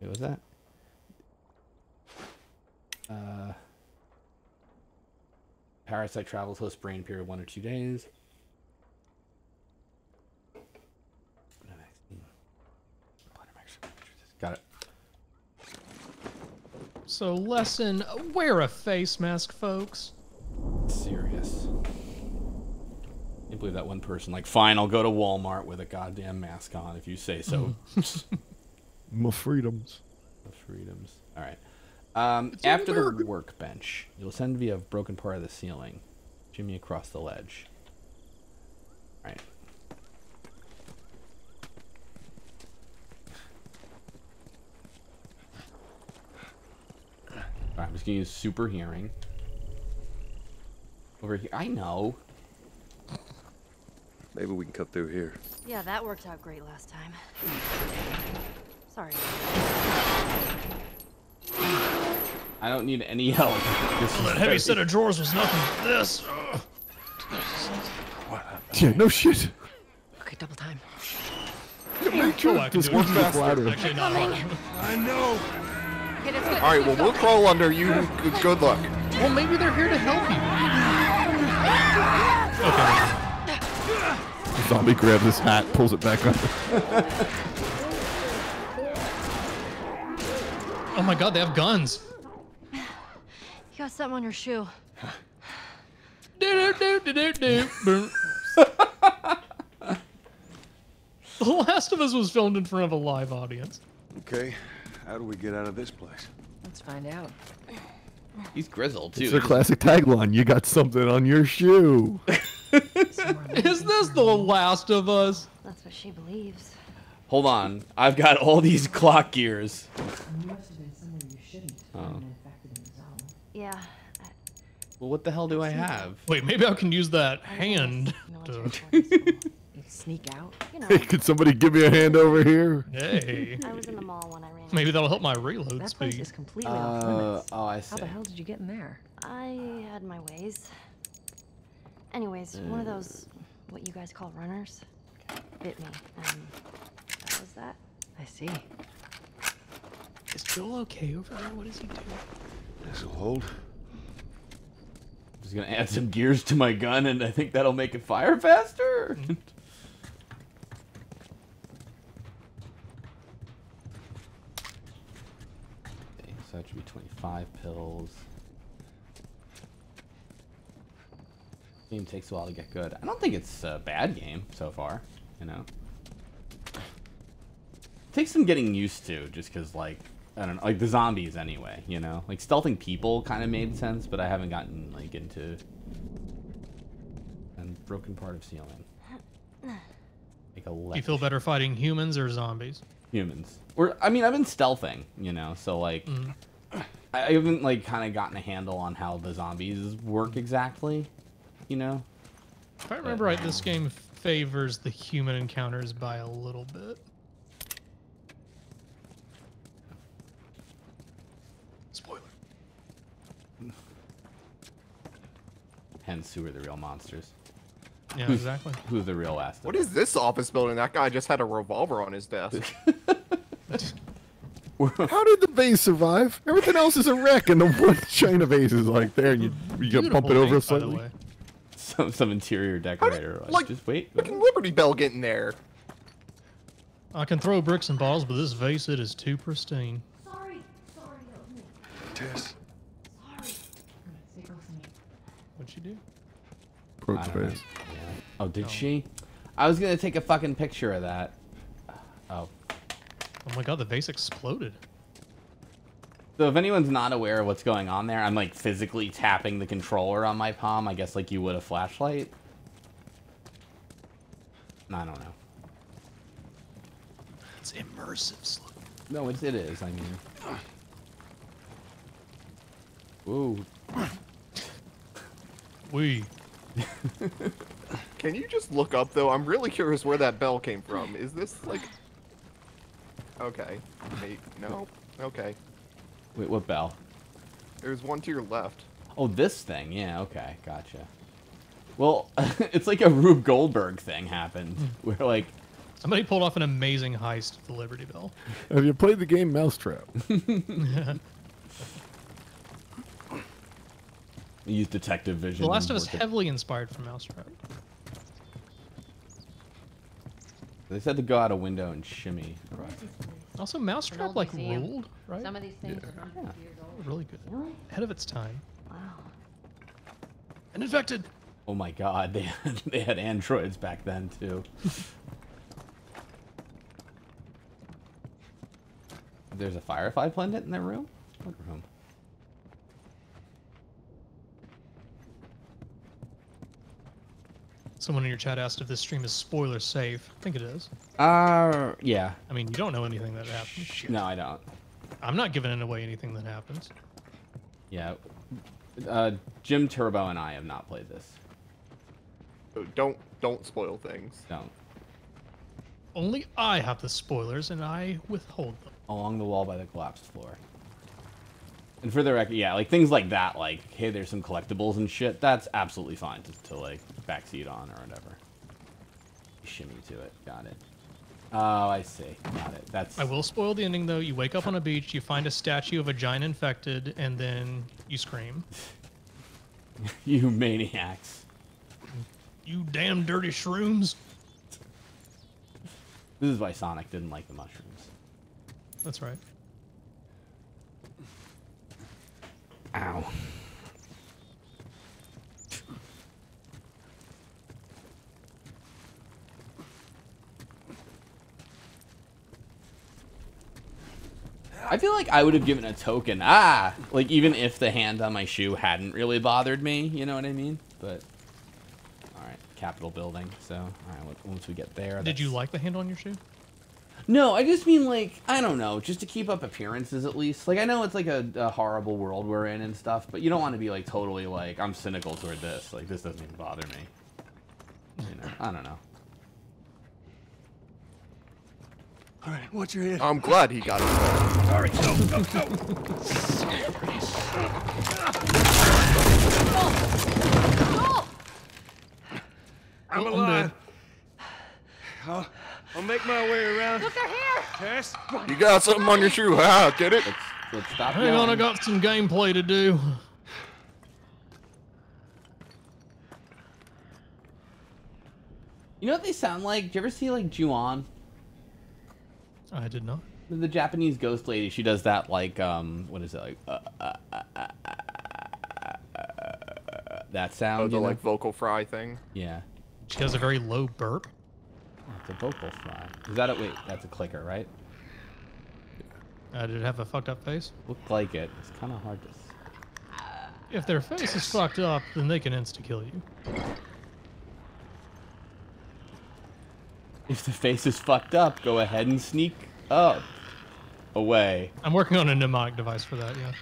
Wait, was that? Uh, parasite travels host brain period one or two days. Got it. So lesson, wear a face mask, folks. Serious. Can't believe that one person. Like, fine, I'll go to Walmart with a goddamn mask on if you say so. My freedoms. My freedoms. All right. Um, after the workbench, you'll ascend via a broken part of the ceiling. Jimmy across the ledge. All right. All right, I'm just gonna use super hearing. Over here, I know. Maybe we can cut through here. Yeah, that worked out great last time. Sorry. I don't need any help. This is That heavy set of drawers was nothing but this. Ugh. Yeah, no shit. Okay, double time. Make sure Oh, I this do it works faster. louder. Actually, not. I know. Okay. All right, well we'll crawl under you. Good, good luck. Well, maybe they're here to help you. Okay. Zombie grabs his hat, pulls it back up. Oh my god, they have guns. You got something on your shoe. Do, do, do, do, do, boom. The Last of Us was filmed in front of a live audience. Okay, how do we get out of this place? Let's find out. He's grizzled too. It's their classic tagline. You got something on your shoe. Is this The Last of Us? That's what she believes. Hold on, I've got all these clock gears. Oh. Yeah. Well, what the hell do I have? Wait, maybe I can use that hand. To... Sneak out. You know, Hey, could somebody give me a hand over here? Hey. I was in the mall when I ran. Maybe that'll help my reload That place speed. is completely off Uh, limits. oh, I How the hell did you get in there? I had my ways. Anyways, one of those, what you guys call runners, bit me, and that was that. I see. Is Joel okay over there? What is he doing? This'll hold. Just gonna add some gears to my gun, and I think that'll make it fire faster. Mm-hmm. okay, so that should be 25 pills. Game takes a while to get good. I don't think it's a bad game so far. You know. takes some getting used to, just because like I don't know, like the zombies anyway. You know, like stealthing people kind of made sense, but I haven't gotten like into and broken part of ceiling. Like a you feel better fighting humans or zombies? humans. Or I mean, I've been stealthing, you know, so like Mm. I I haven't like kind of gotten a handle on how the zombies work exactly, you know. If I remember right, this game favors the human encounters by a little bit. Hence, who are the real monsters? Yeah, Who's- exactly. Who's the real Last What is this office building? That guy just had a revolver on his desk. How did the vase survive? Everything else is a wreck, and the one China vase is like there, and you you gotta bump it over vase, by the slightly. way. Some some interior decorator. like, like, just wait. Fucking Liberty Bell getting there. I can throw bricks and balls, but this vase, it is too pristine. Sorry, sorry, that was me. Tess. What'd she do? Broke I the don't know. vase. Yeah. Oh, did she? I was gonna take a fucking picture of that. Oh. Oh my god, the vase exploded. So if anyone's not aware of what's going on there, I'm like physically tapping the controller on my palm, I guess like you would a flashlight. I don't know. It's immersive. Slow. No, it's, it is. I mean, ooh, We. Can you just look up though? I'm really curious where that bell came from. Is this like? Okay. Wait. No. Okay. wait, what bell? There's one to your left. Oh, this thing. Yeah, okay, gotcha. Well, it's like a Rube Goldberg thing happened, hmm. where like Somebody pulled off an amazing heist at the Liberty Bell. Have you played the game Mousetrap? you use detective vision. The Last of Us it. heavily inspired from Mousetrap. They said to go out a window and shimmy. across. Also, An Mousetrap like museum. ruled, right? Some of these things are hundreds of years old. Really good. Really? Ahead of its time. Wow. And infected. Oh my god, they had, they had androids back then too. There's a Firefly pendant in their room? What room? Someone in your chat asked if this stream is spoiler safe. I think it is. Uh, yeah. I mean, you don't know anything that happens. No, I don't. I'm not giving away anything that happens. Yeah. Uh, Jim Turbo and I have not played this. Don't don't spoil things. Don't. Only I have the spoilers, and I withhold them. Along the wall by the collapsed floor. And for the record, yeah, like things like that, like, hey, there's some collectibles and shit, that's absolutely fine to, to like, backseat on or whatever. Shimmy to it. Got it. Oh, I see. Got it. That's. I will spoil the ending though. You wake up on a beach, you find a statue of a giant infected, and then you scream. you maniacs. You damn dirty shrooms. This is why Sonic didn't like the mushrooms. That's right. Ow. I feel like I would have given a token. Ah, like even if the hand on my shoe hadn't really bothered me, you know what I mean? But all right, Capitol building. So all right, once we get there. Did you like the hand on your shoe? No, I just mean like I don't know, just to keep up appearances at least. Like I know it's like a, a horrible world we're in and stuff, but you don't want to be like totally like I'm cynical toward this. Like this doesn't even bother me. You know, I don't know. All right, watch your head. I'm glad he got it. Sorry, go, go, go. I'm Oh, I'm alive. I'll, I'll make my way around. Look, they're here! Tess, You got something on your shoe? Ah, get it? Let's let's stop. Hang on, I got some gameplay to do. You know what they sound like? Do you ever see like Ju-on? I did not. The Japanese ghost lady. She does that like um what is it like uh, uh, uh, uh, uh, uh, uh, that sound. Oh, the you know? like vocal fry thing. yeah. She has a very low burp. It's a vocal fry. Is that a wait? That's a clicker, right? Uh, did it have a fucked up face? Looked like it. It's kind of hard to. s- If their face is fucked up, then they can insta kill you. If the face is fucked up, go ahead and sneak up. Away. I'm working on a mnemonic device for that. Yeah.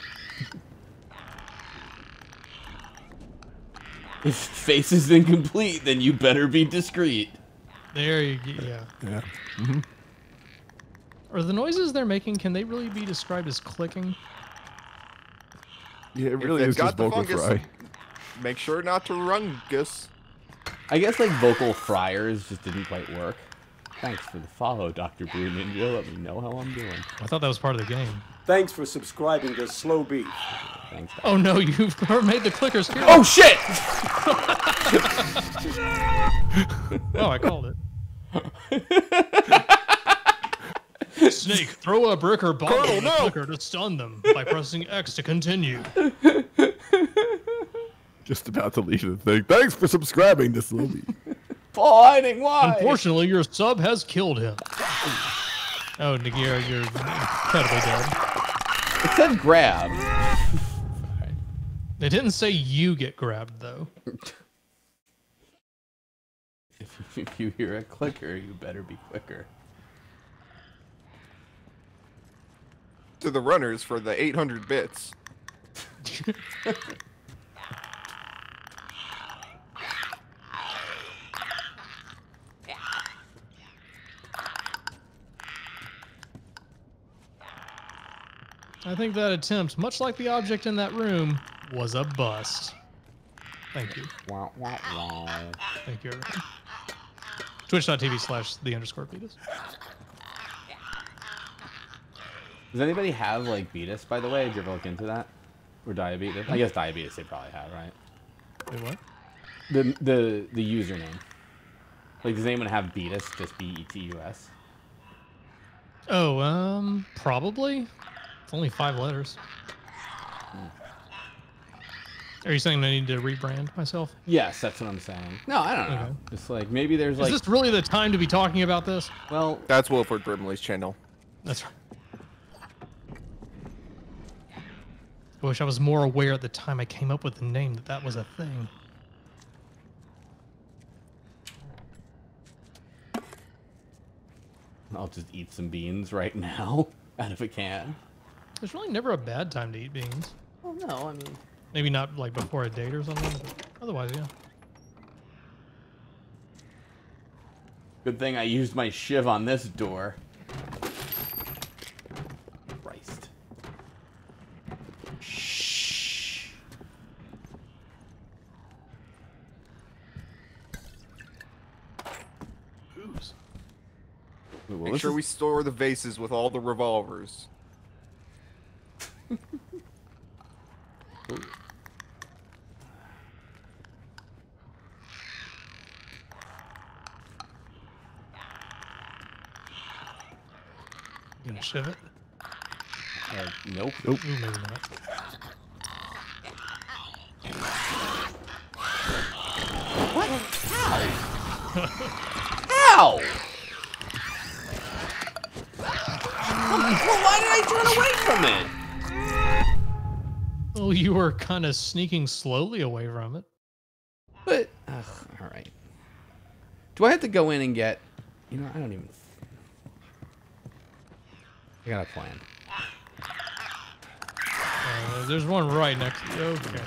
If face is incomplete, then you better be discreet. There you go. Yeah. Yeah. hmm Are the noises they're making? Can they really be described as clicking? Yeah, it really is just got the vocal fungus, fry. Make sure not to run, Gus. I guess like vocal fryers just didn't quite work. Thanks for the follow, Dr. Brew Ninja. Let me know how I'm doing. I thought that was part of the game. Thanks for subscribing to slowbeef. Thanks. Oh no, you've made the clickers kill. Oh shit! oh, I called it. Snake, throw a brick or bomb Colonel, on the no! clicker to stun them by pressing X to continue. Just about to leave the thing. Thanks for subscribing to Slowly. Paul hiding, why? Unfortunately, your sub has killed him. Oh, Nagira, you're incredibly dead. It said grab. They didn't say you get grabbed, though. If, if you hear a clicker, you better be quicker. To the runners for the 800 bits. I think that attempt, much like the object in that room, was a bust. Thank you. Wow, wow, wow. Thank you, everyone. Twitch.tv slash the underscore Betus. Does anybody have like Betus, by the way? Did you ever look into that? Or Diabetus? I guess Diabetus they probably have, right? Wait, what? The the the username. Like, does anyone have Betus? Just B E T U S. Oh, um, probably. It's only five letters. Are you saying I need to rebrand myself? Yes, that's what I'm saying. No, I don't know. Okay. Just like maybe there's Is like this really the time to be talking about this? well, That's Wilford Brimley's channel. That's right. I wish I was more aware at the time I came up with the name that that was a thing. I'll just eat some beans right now out of a can. There's really never a bad time to eat beans. Well, no, I mean Maybe not like before a date or something, but otherwise, yeah. Good thing I used my shiv on this door. Christ. Shh. Ooze. Wait, well, Make sure is- we store the vases with all the revolvers. You gonna shiv it? uh, nope. Nope. Ooh, maybe not. Ow! well, why did I turn away from it? Oh, you were kind of sneaking slowly away from it. But, ugh, all right. Do I have to go in and get? You know, I don't even. I got a plan. Uh, there's one right next to you. Okay.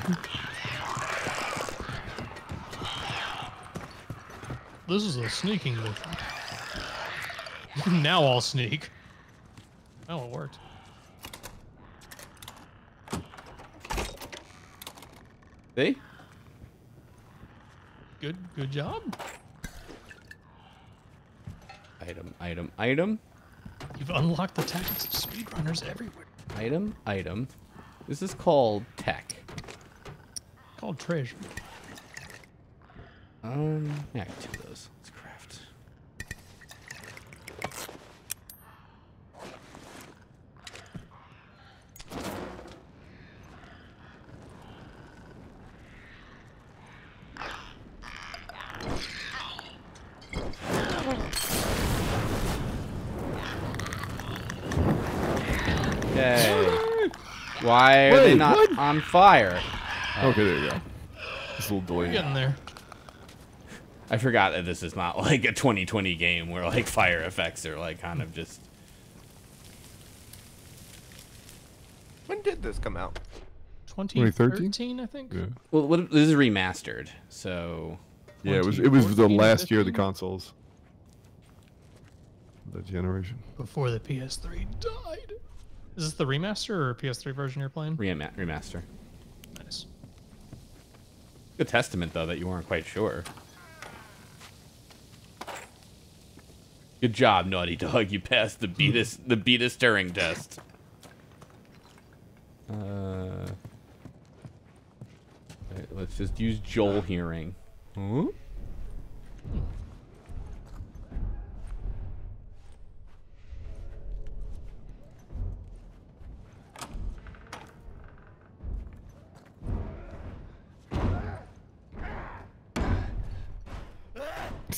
This is a sneaking mission. now I'll sneak. Oh, it worked. See? Good, good job. Item, item, item, You've unlocked the tactics of speedrunners everywhere. item, item. This is called tech. Called treasure. Um, yeah, Why are they not what? on fire? Okay, there you go. Just a little We're delay. getting there. I forgot that this is not like a 2020 game where like fire effects are like kind of just. When did this come out? 2013, I think. Yeah. Well, what, this is remastered, so. Yeah, it was it was the 2014, last year of the consoles. The generation. Before the PS3 died. Is this the remaster or PS3 version you're playing? Rema- remaster. Nice. Good testament though that you weren't quite sure. Good job, Naughty Dog. You passed the beta the beta Turing test. Uh, alright, let's just use Joel hearing. Huh?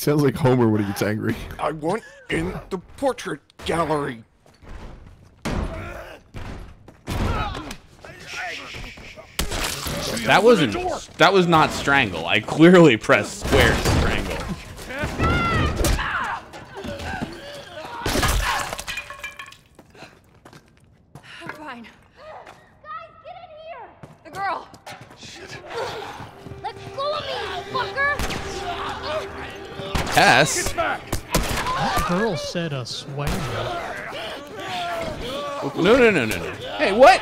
Sounds like Homer when he gets angry. I want in the portrait gallery. That wasn't. That was not strangle. I clearly pressed square to strangle. I'm fine. Guys, get in here! The girl! Let go of me, fucker! Tess. That girl said a swear. No, no, no, no, no. Hey, what?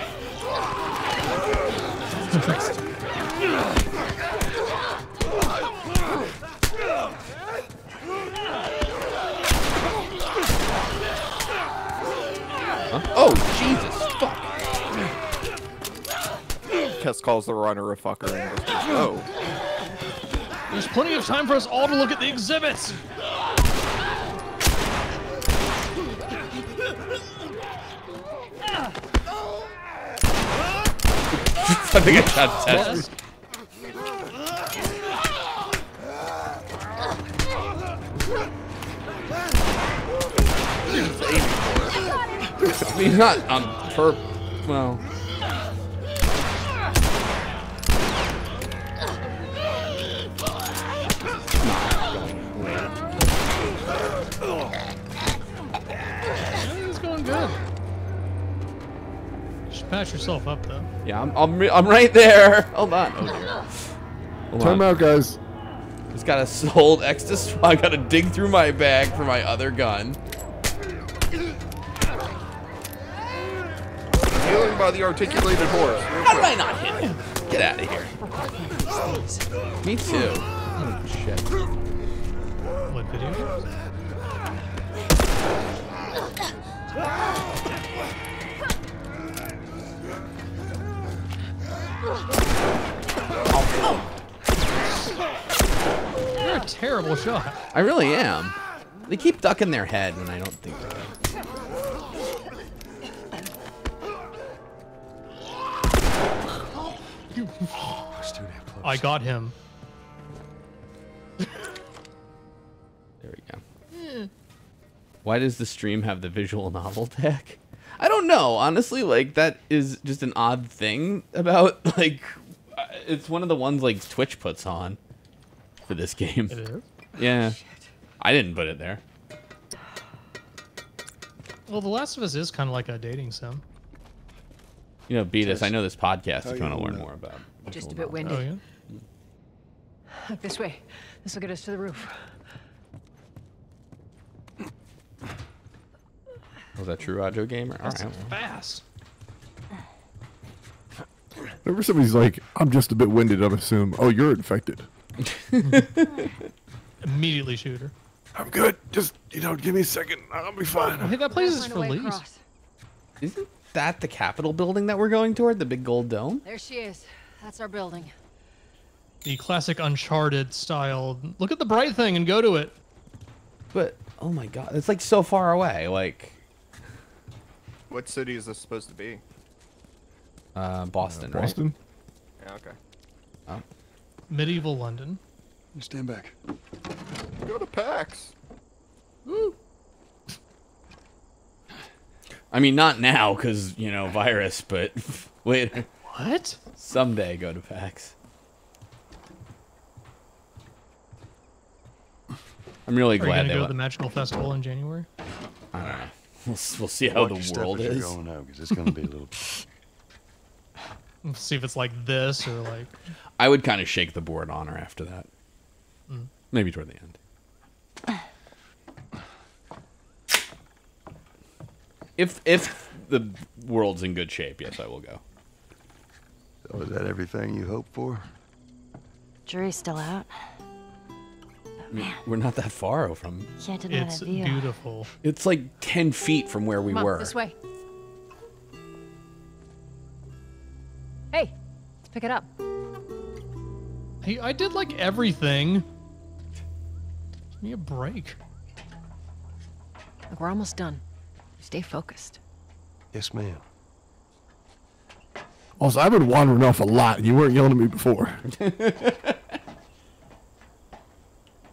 Huh? Oh, Jesus, fuck. Tess calls the runner a fucker and goes, oh. There's plenty of time for us all to look at the exhibits. I think I shot Tess. I mean, he's not on per. Well. It's going good. You should patch yourself up though. Yeah, I'm, I'm, I'm right there. Hold on. Oh dear. Hold Time on. out, guys. Just got a sold extra. I gotta dig through my bag for my other gun. Healing by the articulated horse. How did. I not hit him? Get out of here. Me too. Oh, shit. What video? games? You're a terrible shot. I really am. They keep ducking their head when I don't think they're. I got him. There we go. Why does the stream have the visual novel tag? I don't know. Honestly, like that is just an odd thing about like uh, it's one of the ones like Twitch puts on for this game. It is. Yeah. I didn't put it there. Well, The Last of Us is kind of like a dating sim. You know, beat us. I know this podcast if you want to learn know? more about. Just a bit windy. Oh yeah. Look This way. This will get us to the roof. Oh, Was that true, Audio Gamer? All That's right. fast. Whenever somebody's like, I'm just a bit winded, I'm assume, oh, you're infected. Immediately shoot her. I'm good. Just, you know, give me a second. I'll be fine. Hey, that place is Find for way lease. Isn't that the Capitol building that we're going toward? The big gold dome? There she is. That's our building. The classic Uncharted style. Look at the bright thing and go to it. But oh my god, it's like so far away. Like What city is this supposed to be? uh, Boston, right? Boston? Yeah, okay. Oh. Medieval London. You Stand back. Go to PAX. I I mean, not now because you know virus, but wait. What? Someday go to PAX. I'm really Are you glad gonna they go to the magical festival in January? I don't know. We'll, we'll see how Watch the world as you're is. going out, 'cause it's gonna be a little. Let's see if it's like this or like. I would kind of shake the board on her after that. Mm. Maybe toward the end. If if the world's in good shape, yes, I will go. So is that everything you hoped for? Jury's still out. I mean, we're not that far from. Can't deny It's that view. beautiful. It's like ten feet from where we Come on, were. this way. Hey, let's pick it up. Hey, I did like everything. Give me a break. Look, we're almost done. Stay focused. Yes, ma'am. Also, I've been wandering off a lot, and you weren't yelling at me before.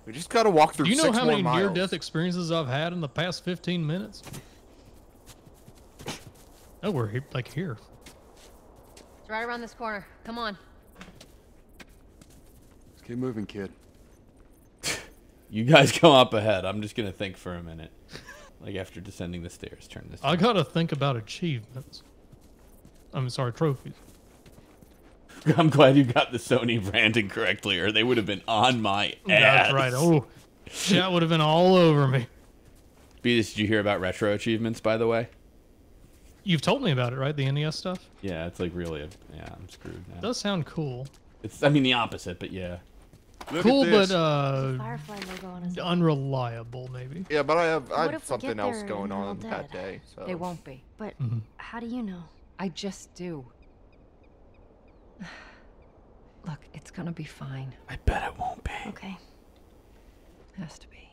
We just gotta walk through Do you know six how many miles. near-death experiences I've had in the past 15 minutes? Oh, we're here, like here. It's right around this corner. Come on. Let's keep moving, kid. You guys go up ahead. I'm just gonna think for a minute. Like after descending the stairs, turn this. I gotta think about achievements. I'm sorry, trophies. I'm glad you got the Sony branding correctly, or they would have been on my ass. That's right. Oh, that would have been all over me. Betus, did you hear about retro achievements, by the way? You've told me about it, right? The NES stuff. Yeah, it's like really a yeah. I'm screwed now. does sound cool. It's I mean the opposite, but yeah. cool, but uh, Firefly logo on his unreliable, maybe. Yeah, but I have I What had something else going and they're all on that day. So They won't be. But mm -hmm. how do you know? I just do. Look, it's gonna be fine. I bet it won't be. Okay. Has to be.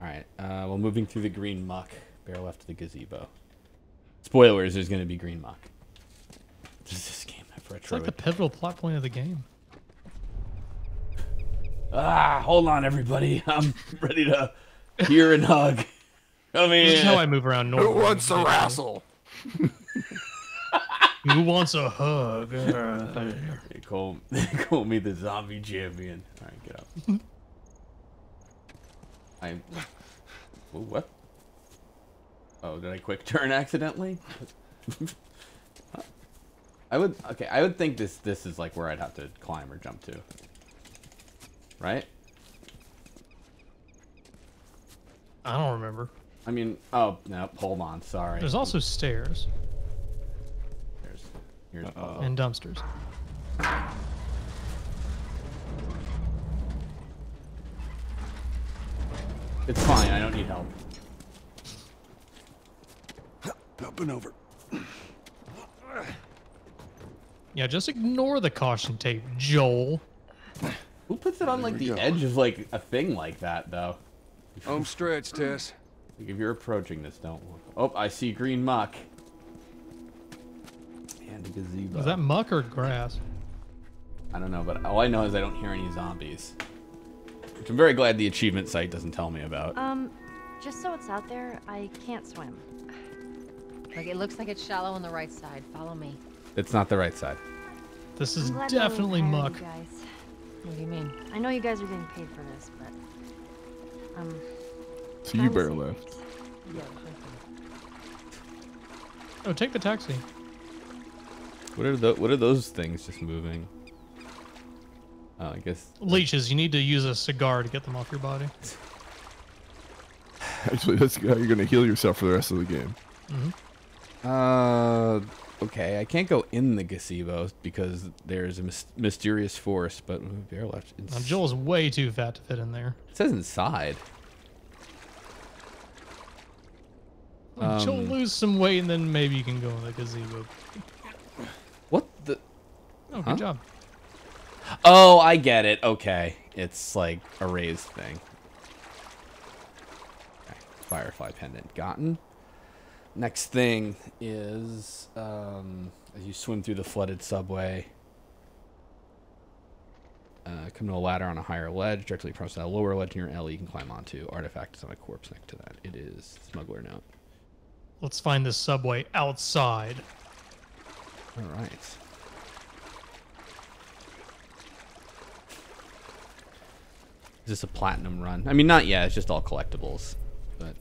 All right. Uh, well, moving through the green muck, bear left of the gazebo. Spoilers: There's going to be green muck. Does this game have It's retro? like the pivotal plot point of the game. ah, hold on, everybody. I'm ready to hear and hug. Come This is here. how I move around Who wants a wrestle? Who wants a hug? They call, they call me the zombie champion. All right, get up. I. Ooh, what? Oh, did I quick turn accidentally? I would. Okay, I would think this this is like where I'd have to climb or jump to. Right? I don't remember. I mean, oh no, hold on. Sorry. There's also stairs Here's, here's the and dumpsters. It's fine. I don't need help. Up and over. Yeah, just ignore the caution tape, Joel. Who puts it on like the go. edge of like a thing like that though? Home stretch, Tess. Like if you're approaching this, don't look. Oh, I see green muck. And a gazebo. Is that muck or grass? I don't know, but all I know is I don't hear any zombies. Which I'm very glad the achievement site doesn't tell me about. Um, just so it's out there, I can't swim. Like it looks like it's shallow on the right side. Follow me. It's not the right side. This is glad no one definitely muck. You guys. What do you mean? I know you guys are getting paid for this, but um. So you better left. Yeah. Oh, take the taxi. What are the What are those things just moving? Oh, I guess. Leeches, you need to use a cigar to get them off your body. Actually, that's how you're gonna heal yourself for the rest of the game. Uh, okay. I can't go in the gazebo because there's a mys- mysterious force. But bear left. Now, It's- Joel's way too fat to fit in there. It says inside. Joel, Um, lose some weight and then maybe you can go in the gazebo. Oh, good Huh? job. Oh, I get it. Okay, it's like a raised thing. Okay. Firefly pendant gotten. Next thing is um, as you swim through the flooded subway. Uh, come to a ladder on a higher ledge, directly across that lower ledge near L. You can climb onto. Artifact is on a corpse next to that. It is smuggler note. Let's find this subway outside. All right. Is this a platinum run? I mean, not yet. It's just all collectibles. But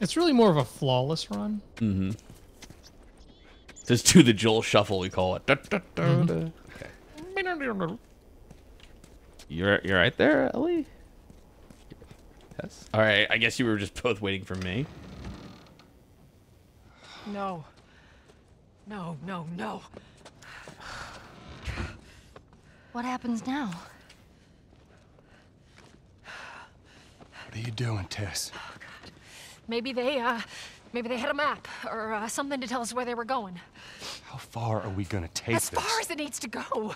It's really more of a flawless run. mm-hmm. Just do the Joel shuffle, we call it. Da, da, da, Mhm. Okay. You're you're right there, Ellie. Yes. All right. I guess you were just both waiting for me. No. No, no, no. What happens now? What are you doing, Tess? Oh, God. Maybe they, uh, maybe they had a map or uh, something to tell us where they were going. How far are we gonna take as this? far as it needs to go.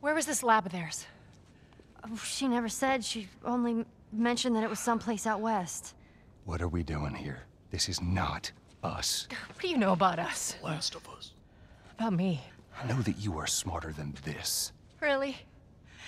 Where was this lab of theirs? Oh, she never said. She only mentioned that it was someplace out west. What are we doing here? This is not us. What do you know about us? Last of Us. About me? I know that you are smarter than this. Really?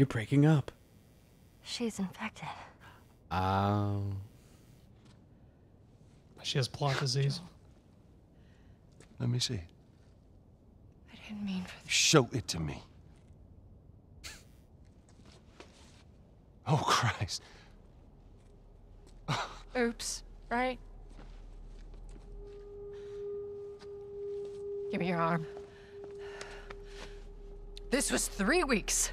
You're breaking up. She's infected. Um. She has plot disease. Let me see. I didn't mean for this. Show it to me. Oh, Christ. Oops, right? Give me your arm. This was three weeks.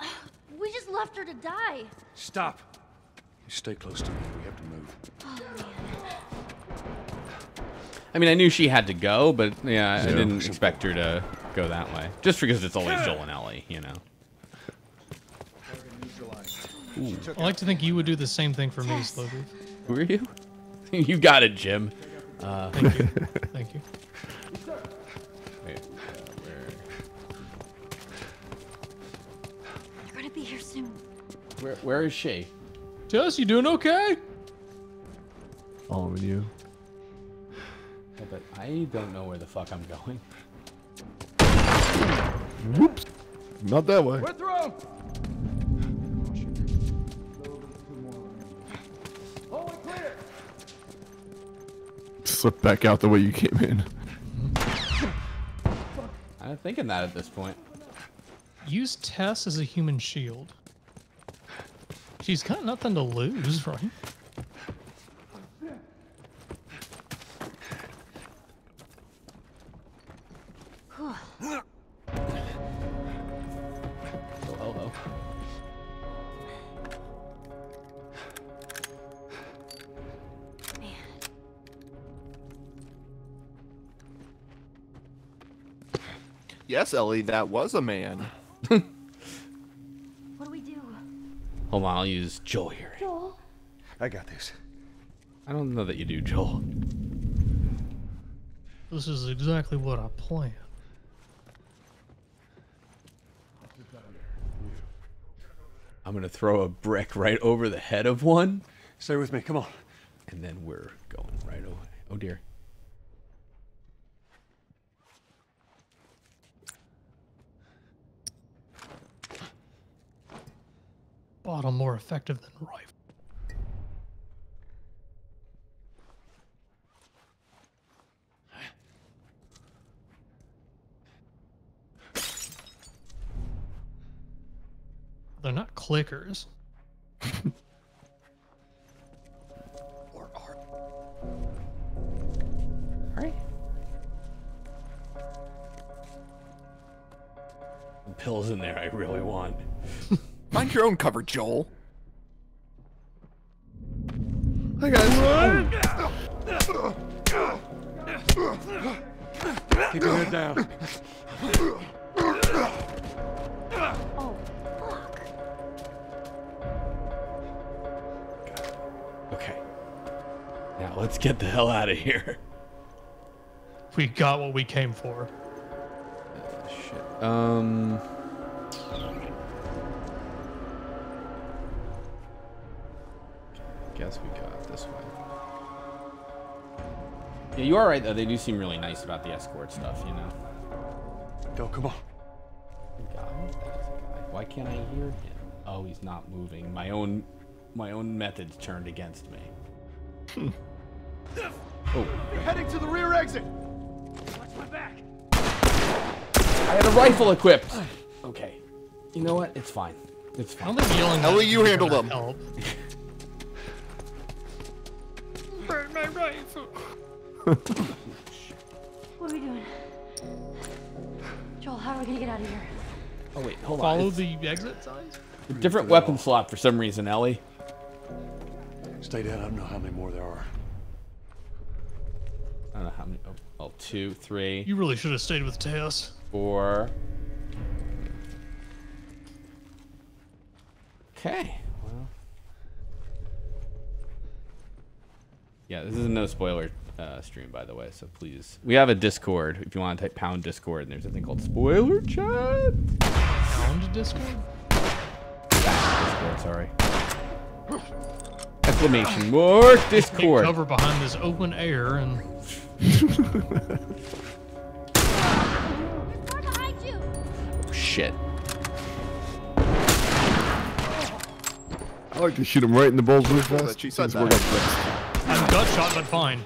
We just left her to die. Stop. You stay close to me. We have to move. Oh, man. I mean, I knew she had to go, but yeah, I didn't expect her to go that way. Just because it's always Joel and Ellie, you know. I like to think you would do the same thing for me, Tess. Slowbeef. Who are you? you got it, Jim. Uh, Thank you. Thank you. Where, where is she? Jess, you doing okay? Following you. Yeah, but I don't know where the fuck I'm going. Whoops. Not that way. We're through. Oh, Slip back out the way you came in. I'm thinking that at this point. Use Tess as a human shield. She's got nothing to lose, right? Yes, Ellie, that was a man. Oh, Hold on, I'll use Joel here. Joel? I got this. I don't know that you do, Joel. This is exactly what I planned. I'm gonna throw a brick right over the head of one. Stay with me. Come on. And then we're going right away. Oh dear. Bottle more effective than rifle. They're not clickers. Alright. Pills in there I really want. Find your own cover, Joel. Hi guys. Keep your head down. Oh, fuck. Okay. Now let's get the hell out of here. We got what we came for. Shit. Um. Yeah, you are right though. They do seem really nice about the escort stuff, you know. Go, come on. Guy? That is a guy. Why can't I hear him? Oh, he's not moving. My own, my own methods turned against me. oh, You're heading to the rear exit. I had a rifle equipped. Okay. You know what? It's fine. It's I fine. don't think yelling. Ellie, at you is handle them. What are we doing? Joel, how are we gonna get out of here? Oh wait, hold on. Follow the exit signs. a different weapon slot for some reason, Ellie. Stay down. I don't know how many more there are. I don't know how many. Oh, oh two, three, You really should have stayed with Tess. four. Okay. Well. Yeah, this is no spoiler uh, stream, by the way. So please, we have a Discord. If you want to type pound Discord, and there's a thing called spoiler chat. Pound Discord. Discord, sorry. Exclamation mark Take Discord. cover behind this open air and We're behind you! Shit. I like to shoot him right in the balls really fast. she said that. I'm gut shot, but fine.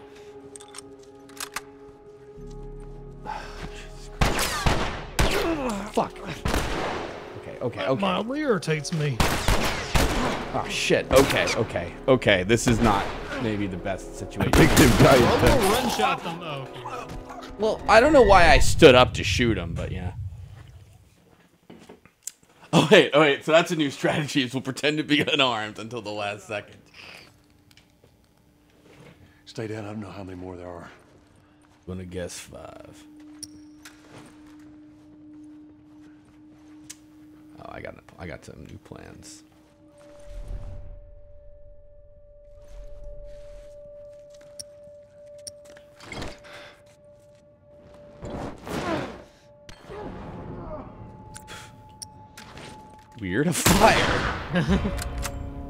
Okay, okay, That okay. mildly irritates me. Oh shit. Okay, okay, okay. This is not maybe the best situation. Make them die in I'll pets. go wrench them. Oh, okay. Well, I don't know why I stood up to shoot him, but yeah. Oh wait, oh wait. So that's a new strategy. Is we'll pretend to be unarmed until the last second. Stay down. I don't know how many more there are. I'm Gonna guess five. Oh, I got I got some new plans. Weird a fire.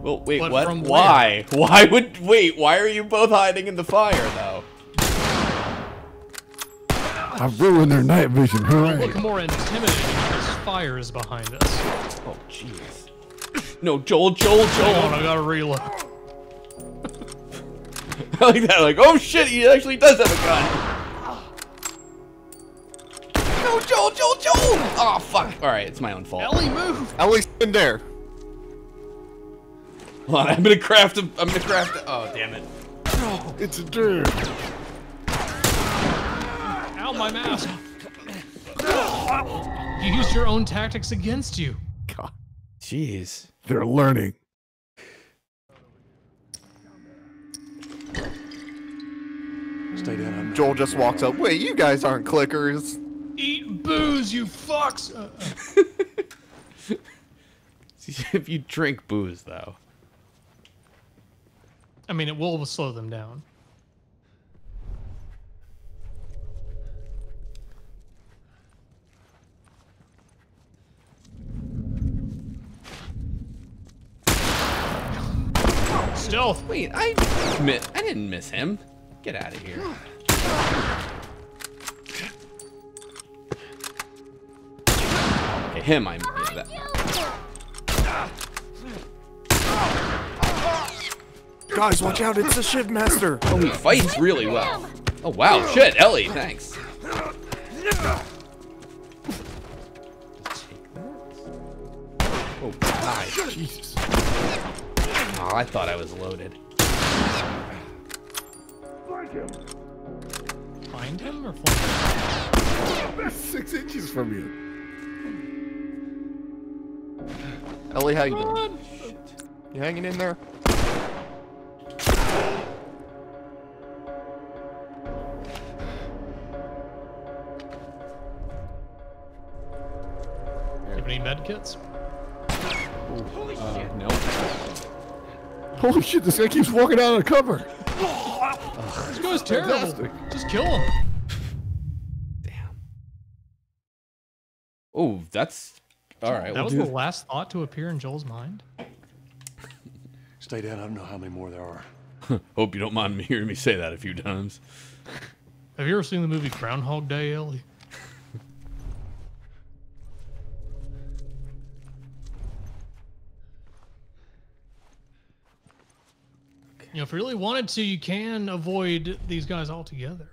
well, wait, But what? from where? Why? Why would wait? Why are you both hiding in the fire though? I've ruined their night vision. Hooray! Look more intimidating because fire is behind us. Oh, jeez. No, Joel, Joel, Hold on, Joel. I gotta reload. I like that. Like, oh shit, he actually does have a gun. No, Joel, Joel, Joel. Oh fuck. All right, it's my own fault. Ellie, move! Ellie's in there. Hold on, I'm gonna craft a. I'm gonna craft. A, oh damn it. It's a dirt. Ow, my mask! You used your own tactics against you. God, Jeez. they're learning. Stay down. I don't. Joel just walks up. Wait, you guys aren't clickers. Eat booze, you fucks! Uh, uh. if you drink booze, though. I mean, it will slow them down. Stealth. Wait, I mi- I didn't miss him. Get out of here. Okay, him, I yeah, that. Guys, watch out! It's the Shiv Master. Oh, he fights really well. Oh wow, shit, Ellie, thanks. Oh, die. Jesus. Oh, I thought I was loaded. Find him Find him or flank That's six inches from you. Ellie, how you doing? You hanging in there? You have any med kits? Uh, no. Holy shit, this guy keeps walking out of the cover. This guy's terrible. Fantastic. Just kill him. Damn. Oh, that's all right. That we'll was do the last thought to appear in Joel's mind. Stay down. I don't know how many more there are. Hope you don't mind me hearing me say that a few times. Have you ever seen the movie Groundhog Day, Ellie? You know, if you really wanted to, you can avoid these guys altogether.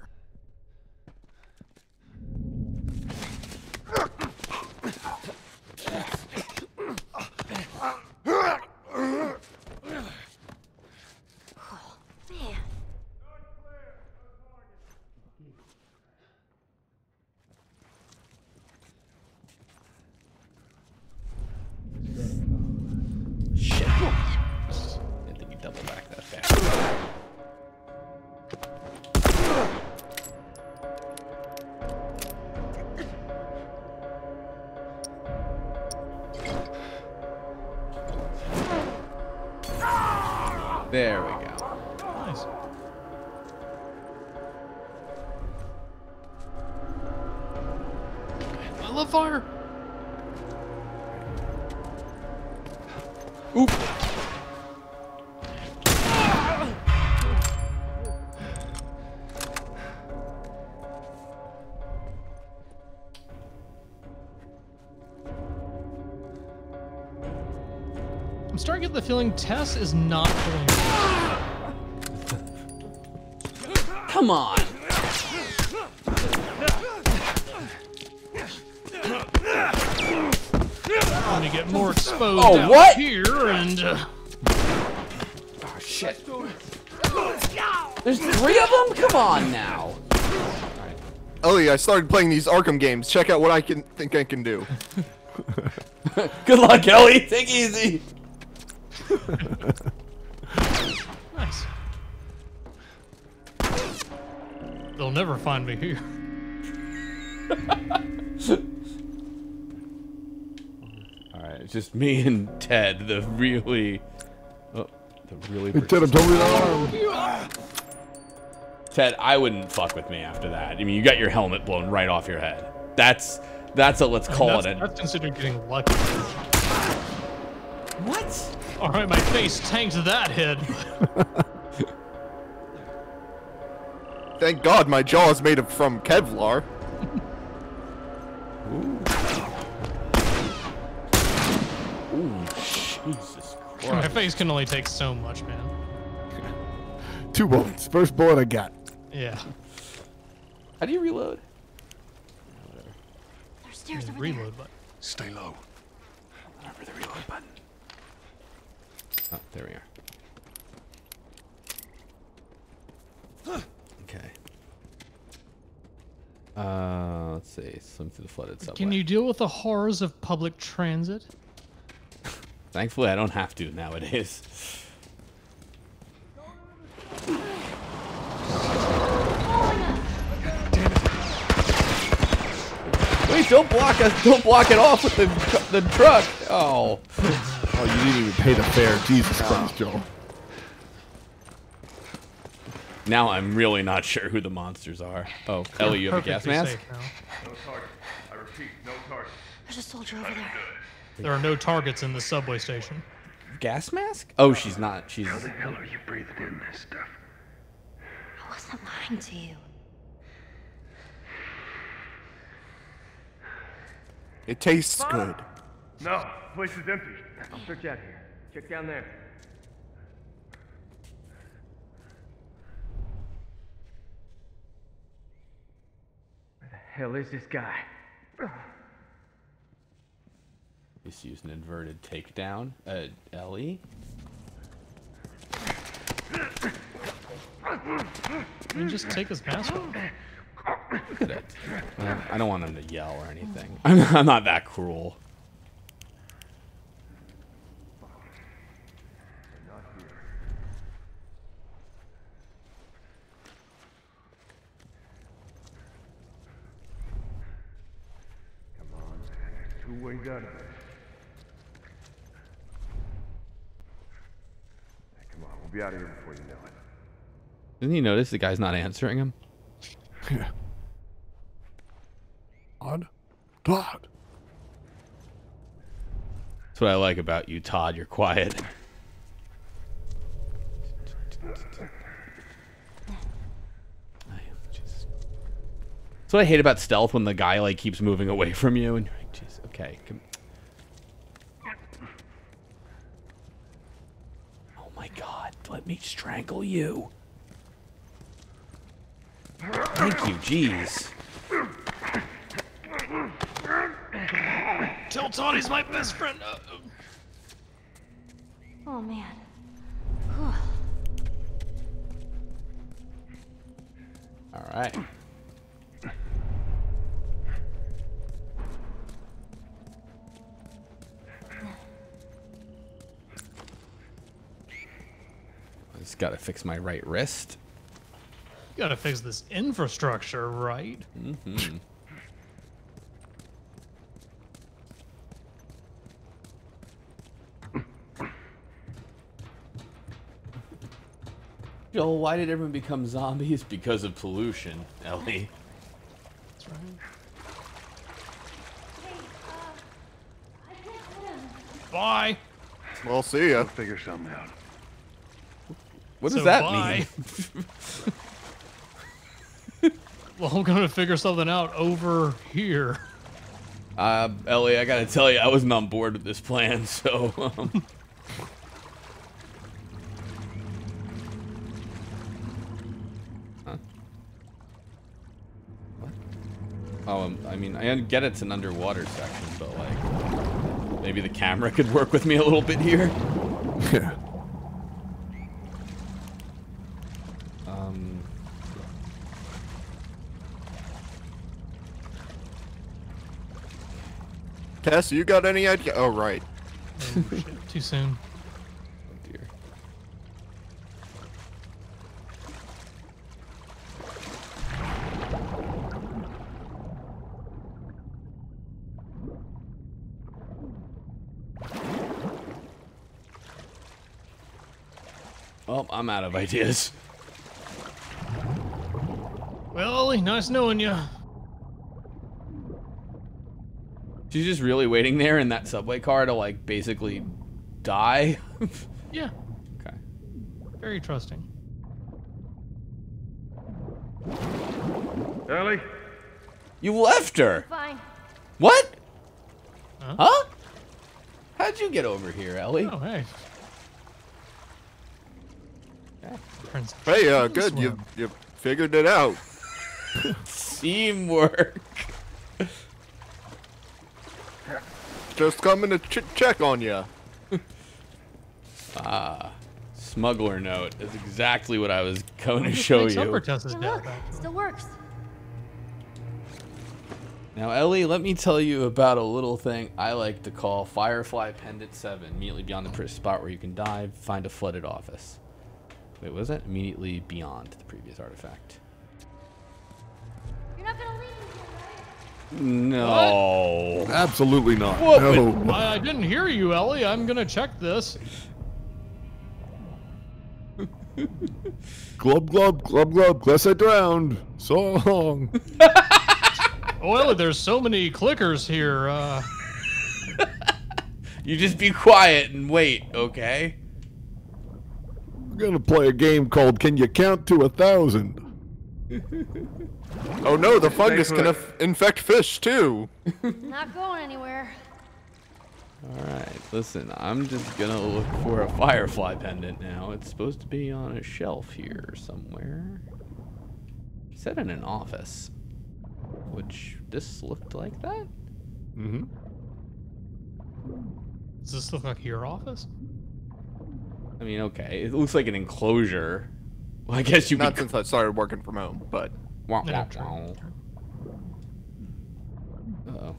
The feeling Tess is not pulling. Come on. Let me get more exposed Oh, out what? here and. Uh, Oh shit. There's three of them? Come on now. Ellie, I started playing these Arkham games. Check out what I can think I can do. Good luck, Ellie. Take it easy. Nice. They'll never find me here. All right, it's just me and Ted, the really, oh, the really. Hey, Ted, I'm totally unarmed. Ted, I wouldn't fuck with me after that. I mean, you got your helmet blown right off your head. That's that's a let's I mean, call that's, it a. That's considered getting lucky. What? All right, my face tanked that head. Thank God my jaw is made of from Kevlar. Ooh, Jesus my face can only take so much, man. Two bullets. First bullet I got. Yeah. How do you reload? There's stairs Yeah, over reload button. Stay low. Remember the reload button. Oh, there we are. Okay. Uh, let's see. Swim through the flooded subway. Can you deal with the horrors of public transit? Thankfully, I don't have to nowadays. Wait don't block us! Don't block it off with the the truck. Oh. Oh, you didn't even pay the fare. Jesus Christ, Joel. Now I'm really not sure who the monsters are. Oh, Ellie, you have a gas mask? No target. I repeat, no target. There's a soldier over there. There are no targets in the subway station. Gas mask? Oh, she's not. She's. How the hell are you breathing in this stuff? I wasn't lying to you. It tastes good. No, place is empty. I'll search out here. Check down there. Where the hell is this guy? Just use an inverted takedown. Uh, Ellie? You just take his mask off. Look at it. Well, I don't want him to yell or anything. I'm, I'm not that cruel. Come on. There's two ways out of this. Hey, come on, we'll be out of here before you know it. Didn't you notice the guy's not answering him? Todd? Todd. That's what I like about you, Todd. You're quiet. That's what I hate about stealth when the guy like keeps moving away from you and you're like, jeez, okay. Come. Oh my god, let me strangle you. Thank you, jeez. Tell Todd he's my best friend. Uh, Oh man. All right. Just gotta fix my right wrist. you gotta fix this infrastructure, right? Mm-hmm. Joel, why did everyone become zombies? Because of pollution, Ellie. That's right. Bye. Well, see ya. Figure something out. What does So that bye. mean? Well, I'm gonna figure something out over here. Uh, Ellie, I gotta tell you, I wasn't on board with this plan, so. Um, huh? What? Oh, um, I mean, I get it's an underwater section, but like, maybe the camera could work with me a little bit here. Yeah. Tess, you got any idea? Oh, right. Oh, shit, Too soon. Oh dear. Well, I'm out of ideas. Well, Ollie, nice knowing you. She's just really waiting there in that subway car to like basically die. Yeah, okay. very trusting. Ellie? You left her. Fine. What? Huh? Huh? How'd you get over here, Ellie? Oh, hey. Prince Hey, uh, Swim. good. You you figured it out. Teamwork. Just coming to ch- check on you. Ah, smuggler note is exactly what I was going to show you. Hey, look, it still works. Now, Ellie, let me tell you about a little thing I like to call Firefly Pendant 7. Immediately beyond the first spot where you can dive, find a flooded office. Wait, was that? Immediately beyond the previous artifact. You're not gonna leave me here, right? No. Absolutely not. What? No. I, I didn't hear you, Ellie. I'm gonna check this. Glub, glub, glub, glub. Gless I drowned. So long. Oh, Ellie, there's so many clickers here. Uh, You just be quiet and wait, okay? We're gonna play a game called Can You Count to a Thousand? Oh no, the fungus can inf- infect fish too. Not going anywhere. Alright, listen, I'm just gonna look for a firefly pendant now. It's supposed to be on a shelf here somewhere. He said in an office. Which, this looked like that? Mm-hmm. does this look like your office? I mean, okay, it looks like an enclosure. Well, I guess you Not could... since I started working from home, but Wah, Yeah, wah, wah. Uh-oh.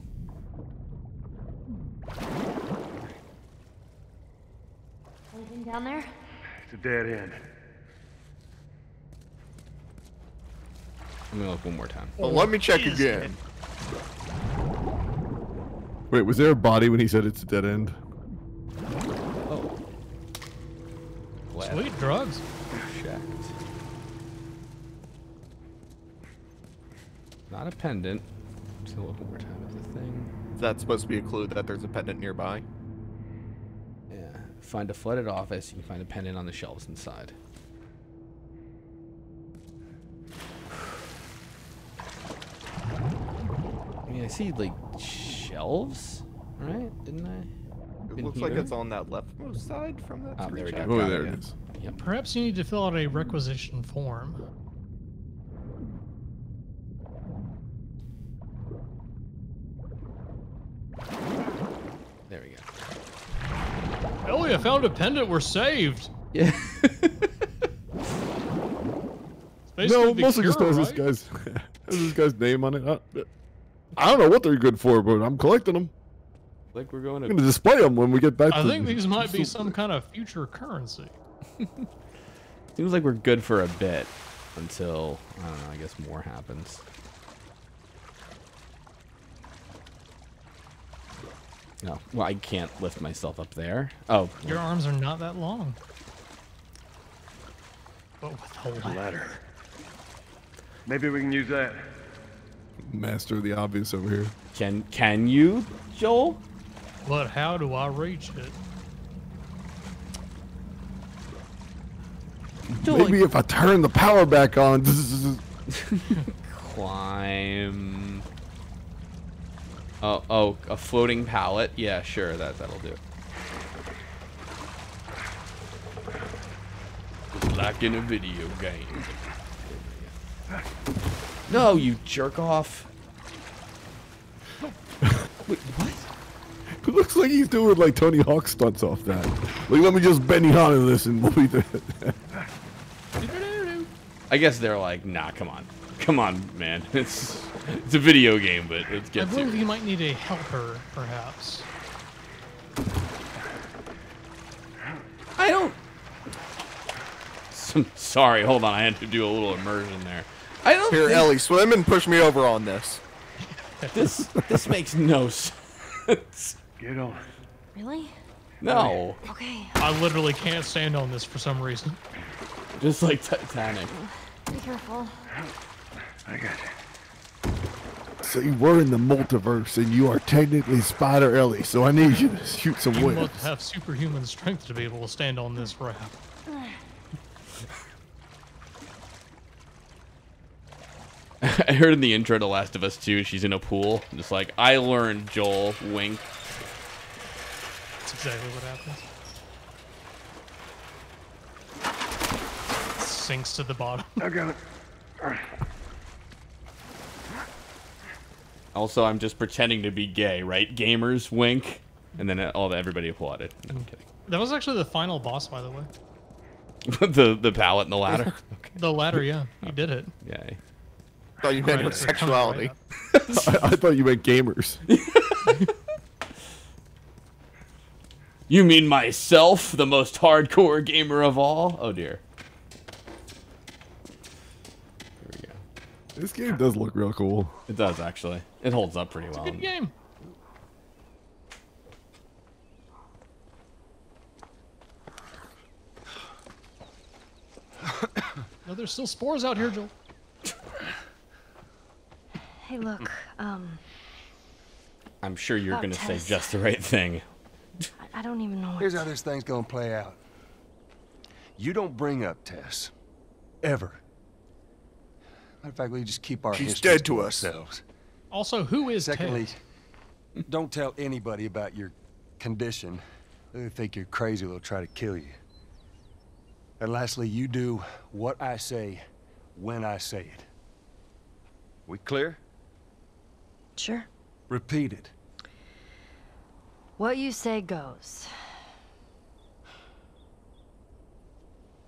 Anything down there? It's a dead end. I'm gonna look one more time. well, let me check again. Wait, was there a body when he said it's a dead end? Oh. Glad Sweet drugs. I checked. Not a pendant. Just gonna look one more time at the thing. Is that supposed to be a clue that there's a pendant nearby? Yeah. Find a flooded office. You can find a pendant on the shelves inside. I mean, I see like shelves, right? Didn't I? It In looks like it's on that leftmost side from that. Ah, Screen there we shot. go. Oh, there it is. Yep. Perhaps you need to fill out a requisition form. There we go. Ellie, I found a pendant. We're saved. Yeah. It's No, basically the mostly just cure, knows this right? guy's has this guy's name on it. I, I don't know what they're good for, but I'm collecting them. like we're going to. gonna display them when we get back I to think these might be some kind of future currency. Seems like we're good for a bit until I don't know. I guess more happens. No, well, I can't lift myself up there. Oh, Your arms are not that long. But with a ladder. Ladder. Maybe we can use that. master of the obvious over here. can can you, Joel? But how do I reach it? Joel, Maybe if I turn the power back on. climb. Oh, oh, a floating pallet. Yeah, sure, that that'll do. Like in a video game. No, you jerk off. Wait, what? It looks like he's doing like Tony Hawk stunts off that. Like, let me just Benihana this and we'll be there. I guess they're like, nah, come on, come on, man. It's it's a video game, but let's I get believe to. you might need a helper, perhaps. I don't. Some, sorry, hold on. I had to do a little immersion there. I don't. Here, think Ellie, swim and push me over on this. This this makes no sense. Get on. Really? No, Okay. I literally can't stand on this for some reason. just like Titanic. Be careful. I got you. So you were in the multiverse and you are technically Spider Ellie, so I need you to shoot some You webs. must have superhuman strength to be able to stand on this raft. I heard in the intro to Last of Us 2, she's in a pool, just like I learned. Joel, wink. That's exactly what happens. Sinks to the bottom. I got it. Also, I'm just pretending to be gay, right? Gamers, wink, and then all the, everybody applauded. No, I'm kidding. That was actually the final boss, by the way. the the pallet and the ladder. Okay. The ladder, yeah. You oh. did it. Yay. Thought you meant Credits right sexuality. up. I, I thought you meant gamers. You mean myself, the most hardcore gamer of all? Oh dear. Here we go. This game does look real cool. It does actually. It holds up pretty well. Good game. no, there's still spores out here, Joel. Hey, look, um, I'm sure you're gonna say just the right thing. I, I don't even know what Here's how this thing's gonna play out. You don't bring up Tess. Ever. Matter of fact, we just keep our She's histories dead to us. ourselves. Also, who is Secondly, Ted? don't tell anybody about your condition. They think you're crazy, they'll try to kill you. And lastly, you do what I say when I say it. We clear? Sure. Repeat it. What you say goes.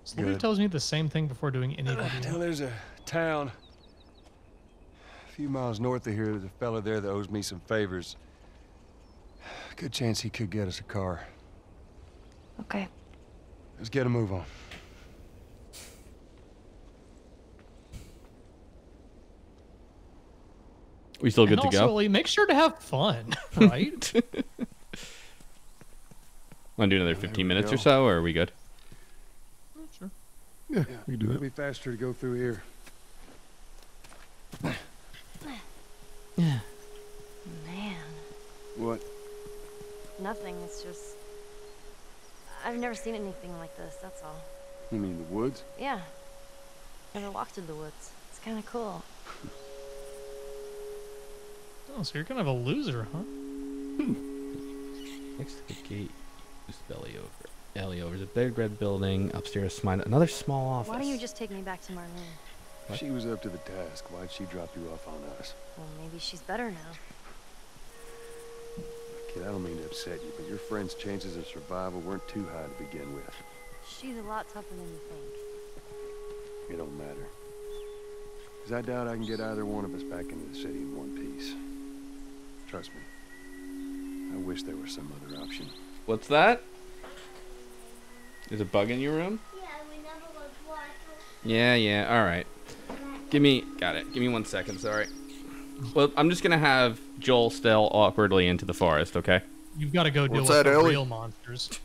Sylvia tells me the same thing before doing any Now video. there's a town a few miles north of here. There's a fella there that owes me some favors. Good chance he could get us a car. Okay. Let's get a move on. We still good and to also, go? Lee, make sure to have fun, right? Want to do another 15 we minutes or so, or are we good? sure. Yeah, we can do It'll be faster to go through here. Man, What? nothing. It's just. I've never seen anything like this, that's all. You mean the woods? Yeah. Never walked in the woods. It's kind of cool. Oh, so you're kind of a loser, huh? Hmm. Next to the gate, just belly over. Alley over. There's a big red building. Upstairs, mine. Another small office. Why don't you just take me back to Marlene? What? She was up to the task. Why'd she drop you off on us? Well, maybe she's better now. Kid, I don't mean to upset you, but your friend's chances of survival weren't too high to begin with. She's a lot tougher than you think. It don't matter. Because I doubt I can get either one of us back into the city in one piece. Trust me. I wish there was some other option. What's that? Is There's a bug in your room? Yeah, we never looked. Yeah, yeah. All right. Give me. Got it. Give me one second. Sorry. Well, I'm just gonna have Joel still awkwardly into the forest. Okay. You've got to go deal What's with that, the Ellie? real monsters.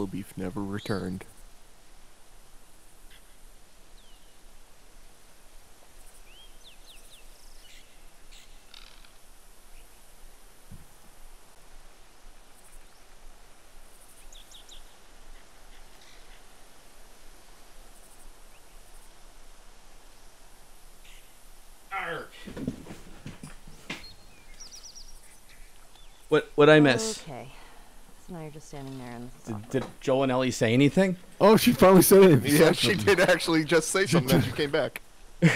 slowbeef never returned. What What I miss? Okay. So now you're just standing there and this is Did, did Joel and Ellie say anything? Oh, she finally said it. Yeah, she did actually just say something as you came back.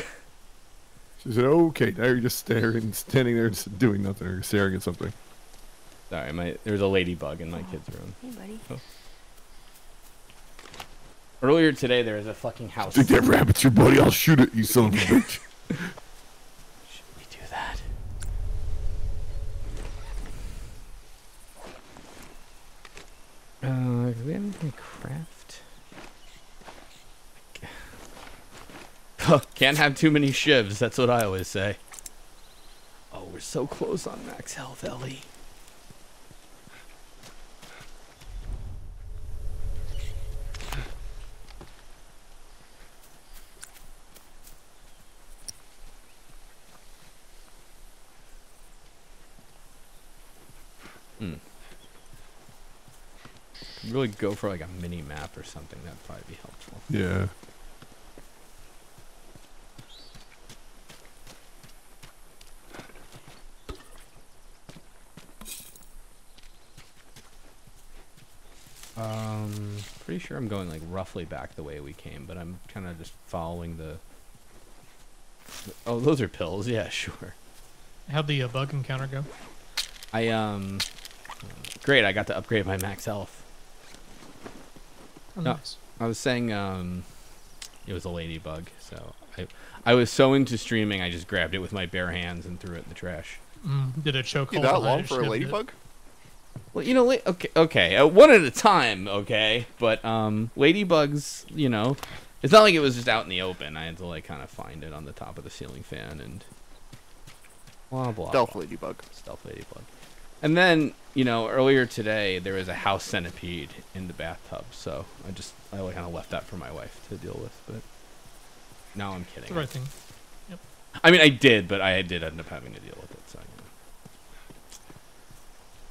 She said, "Okay." Now you're just staring, standing there, just doing nothing, or staring at something. Sorry, my there's a ladybug in my oh. kid's room. Hey, buddy. Oh. Earlier today, there was a fucking house. Think that rabbit's your buddy? I'll shoot it, you son of a bitch. Should we do that? Uh, do we have anything to craft? Can't have too many shivs. That's what I always say. Oh, we're so close on max health, Ellie. Really go for like a mini map or something. That'd probably be helpful. Yeah. Um, pretty sure I'm going like roughly back the way we came, but I'm kind of just following the. Oh, those are pills. Yeah, sure. How'd the uh, bug encounter go? I um, great. I got to upgrade my max health. Oh, No, nice. I was saying um, it was a ladybug. So I, I was so into streaming, I just grabbed it with my bare hands and threw it in the trash. Mm, did it choke You hold that long for a snipped it? ladybug? Well, you know, okay, okay, uh, one at a time, okay. But um, ladybugs, you know, it's not like it was just out in the open. I had to like kind of find it on the top of the ceiling fan and blah blah. Stealth blah. ladybug. Stealth ladybug. And then, you know, earlier today there was a house centipede in the bathtub, so I just I kind of left that for my wife to deal with. But no, I'm kidding. It's the right thing. Yep. I mean, I did, but I did end up having to deal with it. So, you know.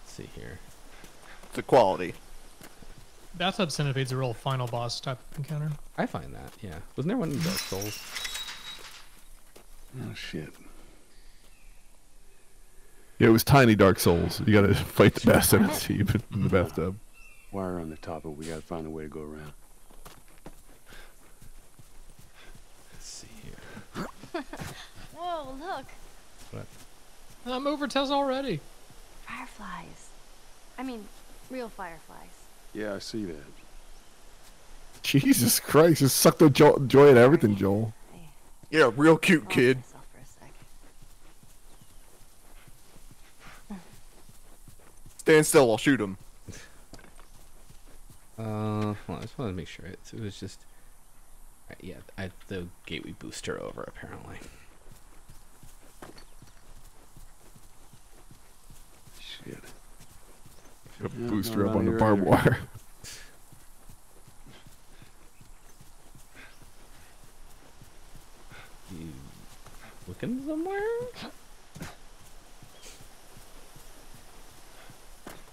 Let's see here. It's equality. Bathtub centipede's a real final boss type of encounter. I find that, yeah. Wasn't there one in Dark Souls? Oh shit. Yeah, it was tiny Dark Souls. You gotta fight the best centipede in the bathtub. Wire on the top, but we gotta find a way to go around. Let's see here. Whoa, look. What? I'm over Tess already. Fireflies. I mean, real fireflies. Yeah, I see that. Jesus Christ, just suck the jo- joy at everything, Joel. Yeah, real cute kid. Stand still, I'll shoot him. Uh, well, I just wanted to make sure it, it was just. Right, yeah, I the gateway booster over apparently. Shit. Got a Yeah, booster no, up on the barbed either. wire. You looking somewhere?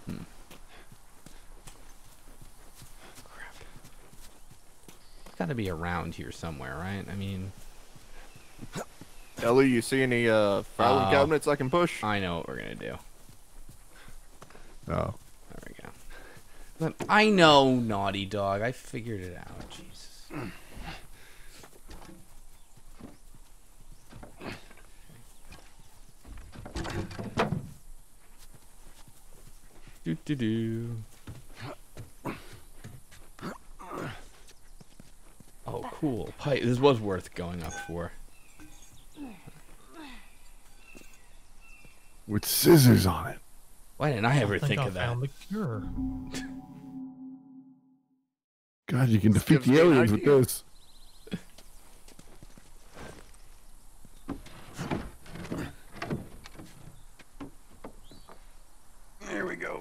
Hmm. Crap. It's got to be around here somewhere, right? I mean, Ellie, you see any uh filing Uh, cabinets I can push? I know what we're gonna do. Oh. There we go. But I know, Naughty Dog. I figured it out. Jesus. Do do do. Oh, cool. Pipe. This was worth going up for. With scissors on it. Why didn't I ever think think I of that? found the cure. God, you can defeat the aliens with this. There we go.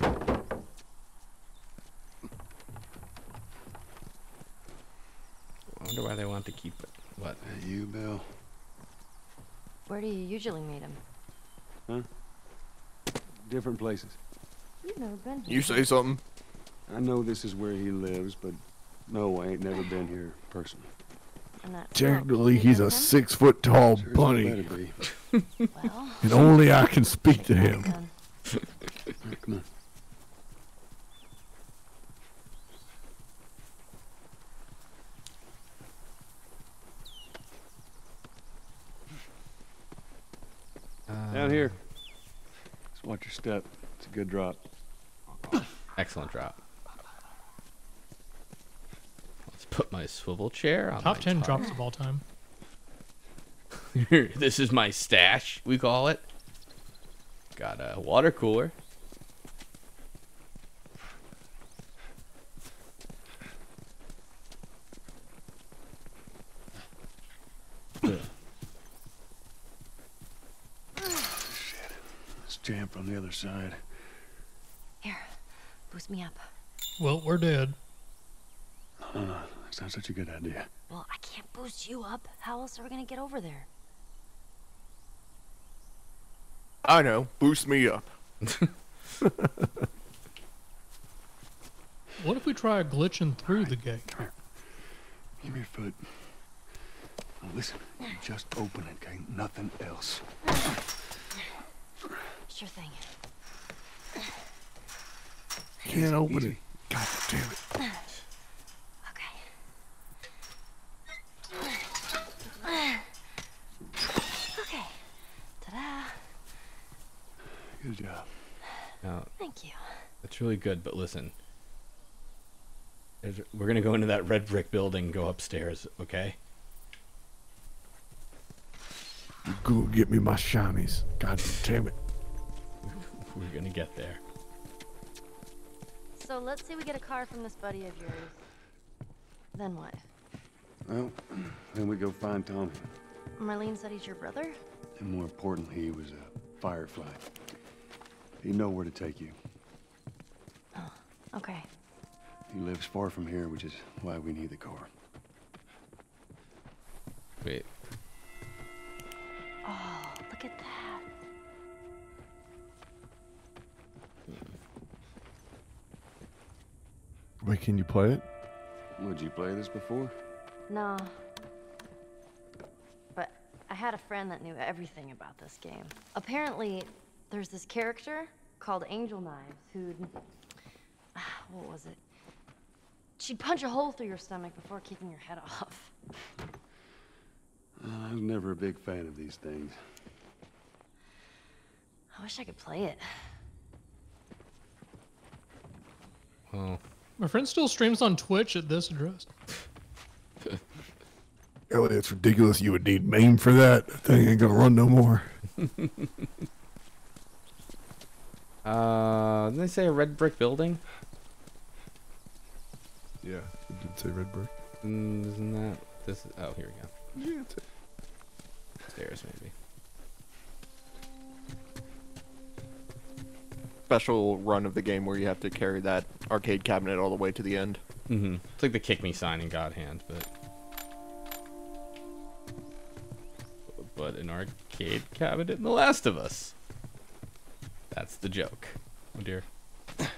I wonder why they want to keep it. What? Hey, you, Bill? Where do you usually meet him? Huh? Different places. You've never been here. You say something. I know this is where he lives, but no, I ain't never been here personally. And Technically, he's a six foot tall bunny. Well, and only I can speak to him. then. Alright, come on. Down here. Just watch your step. It's a good drop. Excellent drop. Let's put my swivel chair on Top my 10 top. drops of all time. this is my stash, we call it. Got a water cooler. Shit. It's jammed on the other side. Here, me up. Well, we're dead. No, no, no. that's not such a good idea. Well, I can't boost you up. How else are we gonna get over there? I know. Boost me up. What if we try glitching through the gate? Come here. Give me your foot. Now listen, you just open it, okay? Nothing else. Sure thing. Can't open it. God damn it. Okay. Ta-da. Good job. Now, Thank you. that's really good, but listen. There's- We're gonna go into that red brick building, go upstairs, okay? Go get me my shinies. God damn it. We're gonna get there. So let's say we get a car from this buddy of yours. Then what? Well, then we go find Tommy. Marlene said he's your brother? And more importantly, he was a firefly. He'd know where to take you. Oh, Okay. He lives far from here, which is why we need the car. Wait. Oh, look at that. Wait, can you play it? Would you play this before? No. But I had a friend that knew everything about this game. Apparently, there's this character called Angel Knives who'd. What was it? She'd punch a hole through your stomach before kicking your head off. Uh, I was never a big fan of these things. I wish I could play it. Well, My friend still streams on Twitch at this address. Elliot, it's ridiculous. You would need MAME for that. That thing ain't gonna run no more. uh, didn't they say a red brick building? Yeah, it did say red brick. Mm, isn't that this? Oh, here we go. Yeah, Stairs, maybe. Special run of the game where you have to carry that arcade cabinet all the way to the end. Mm-hmm. It's like the kick me sign in God Hand, but but an arcade cabinet in The Last of Us. That's the joke. Oh dear. This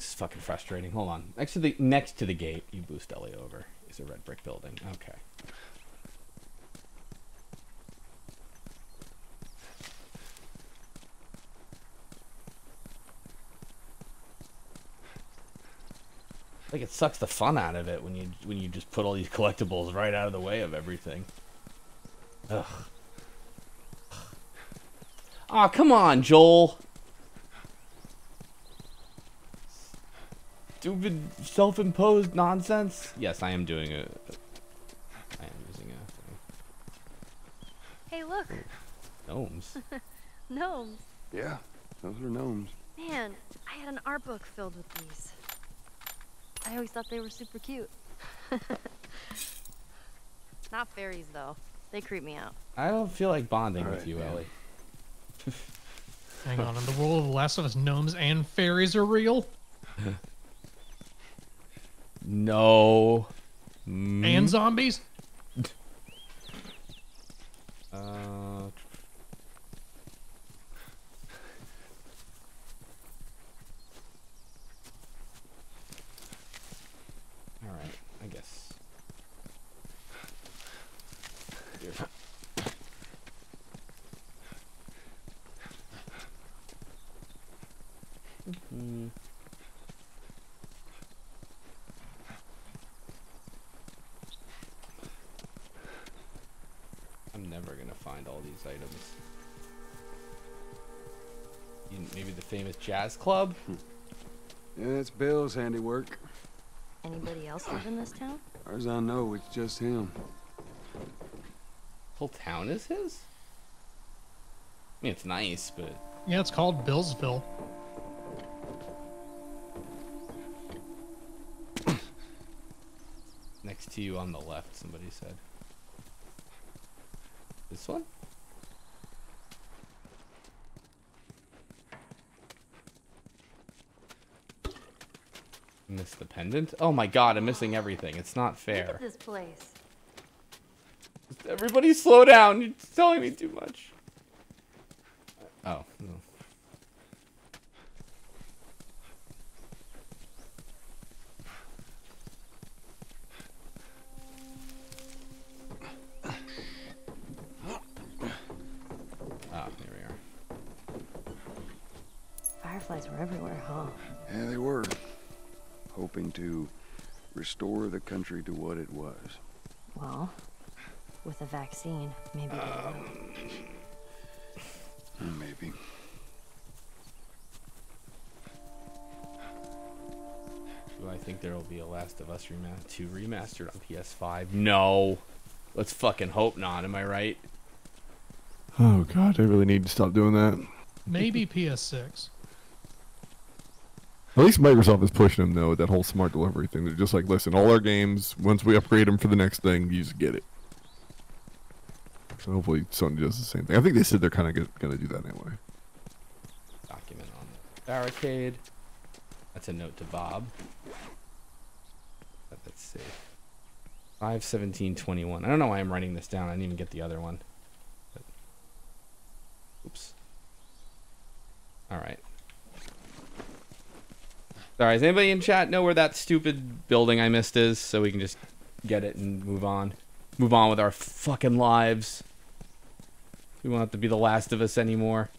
is fucking frustrating. Hold on. Next to the next to the gate, you boost Ellie over. Is a red brick building. Okay. Like it sucks the fun out of it when you when you just put all these collectibles right out of the way of everything. Ugh. Aw, come on, Joel. Stupid self-imposed nonsense. Yes, I am doing a. I am using a Hey, look! gnomes. Gnomes. Yeah, those are gnomes. Man, I had an art book filled with these. I always thought they were super cute. Not fairies, though. They creep me out. I don't feel like bonding with you, man. Ellie. Hang on, in the world of The Last of Us, gnomes and fairies are real? No. And Mm. zombies? Uh, all right, I guess. Here. Mhm. I'm never gonna find items. You, maybe the famous jazz club? Hmm. Yeah, it's Bill's handiwork. Anybody else live in this town? Far as I know, it's just him. Whole town is his? I mean, it's nice, but Yeah, it's called Billsville. next to you on the left, somebody said. This one? Miss the pendant? Oh my god, I'm missing everything. It's not Look fair. at this place. Everybody slow down. You're telling me too much. Oh, country to what it was. Well, with a vaccine, maybe they will. Maybe. Do I think there will be a Last of Us remaster 2 remastered on PS5? No. Let's fucking hope not. Am I right? Oh god, I really need to stop doing that. Maybe PS6. At least Microsoft is pushing them though with that whole smart delivery thing. They're just like, listen, all our games, once we upgrade them for the next thing, you just get it. So hopefully Sony does the same thing. I think they said they're kind of gonna do that anyway. Document on the barricade. That's a note to Bob. Let that safe. 51721. I don't know why I'm writing this down. I didn't even get the other one. But- Oops. Alright. Sorry, does anybody in chat know where that stupid building I missed is? So we can just get it and move on. Move on with our fucking lives. We won't have to be the last of us anymore.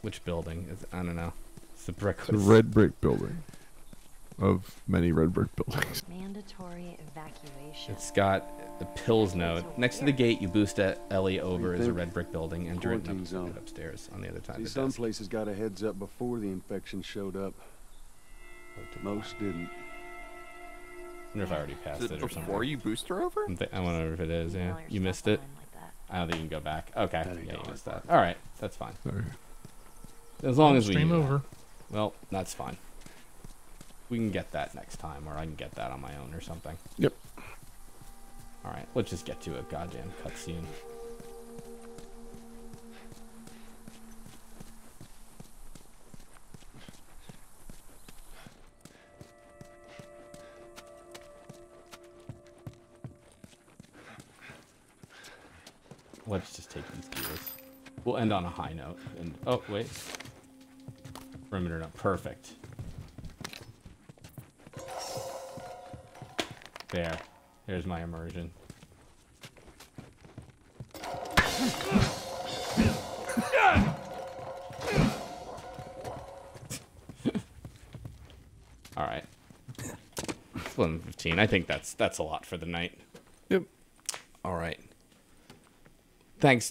Which building? Is, I don't know. It's the brick. It's a red brick building. Of many red brick buildings. Mandatory evacuation. It's got the pills note. Next to the gate, you boost at Ellie over is a red brick building. Enter it and Quarantine up, upstairs on the other side See, of the some desk. places got a heads up before the infection showed up. Most didn't. I wonder if I already passed Is it, it or something. before you boost her over? I'm thi- I wonder if it is. Yeah, you missed it. online like that. I don't think you can go back. Okay, yeah, you missed that. All right, that's fine. Sorry. As long as we. Stream over. Well, that's fine. We can get that next time, or I can get that on my own or something. Yep. All right, let's just get to a goddamn cutscene. Let's just take these gears. We'll end on a high note. And oh wait, perimeter note. Perfect. There. There's my immersion. All right. It's 11:15. I think that's that's a lot for the night. Yep. All right. Thanks. Thanks.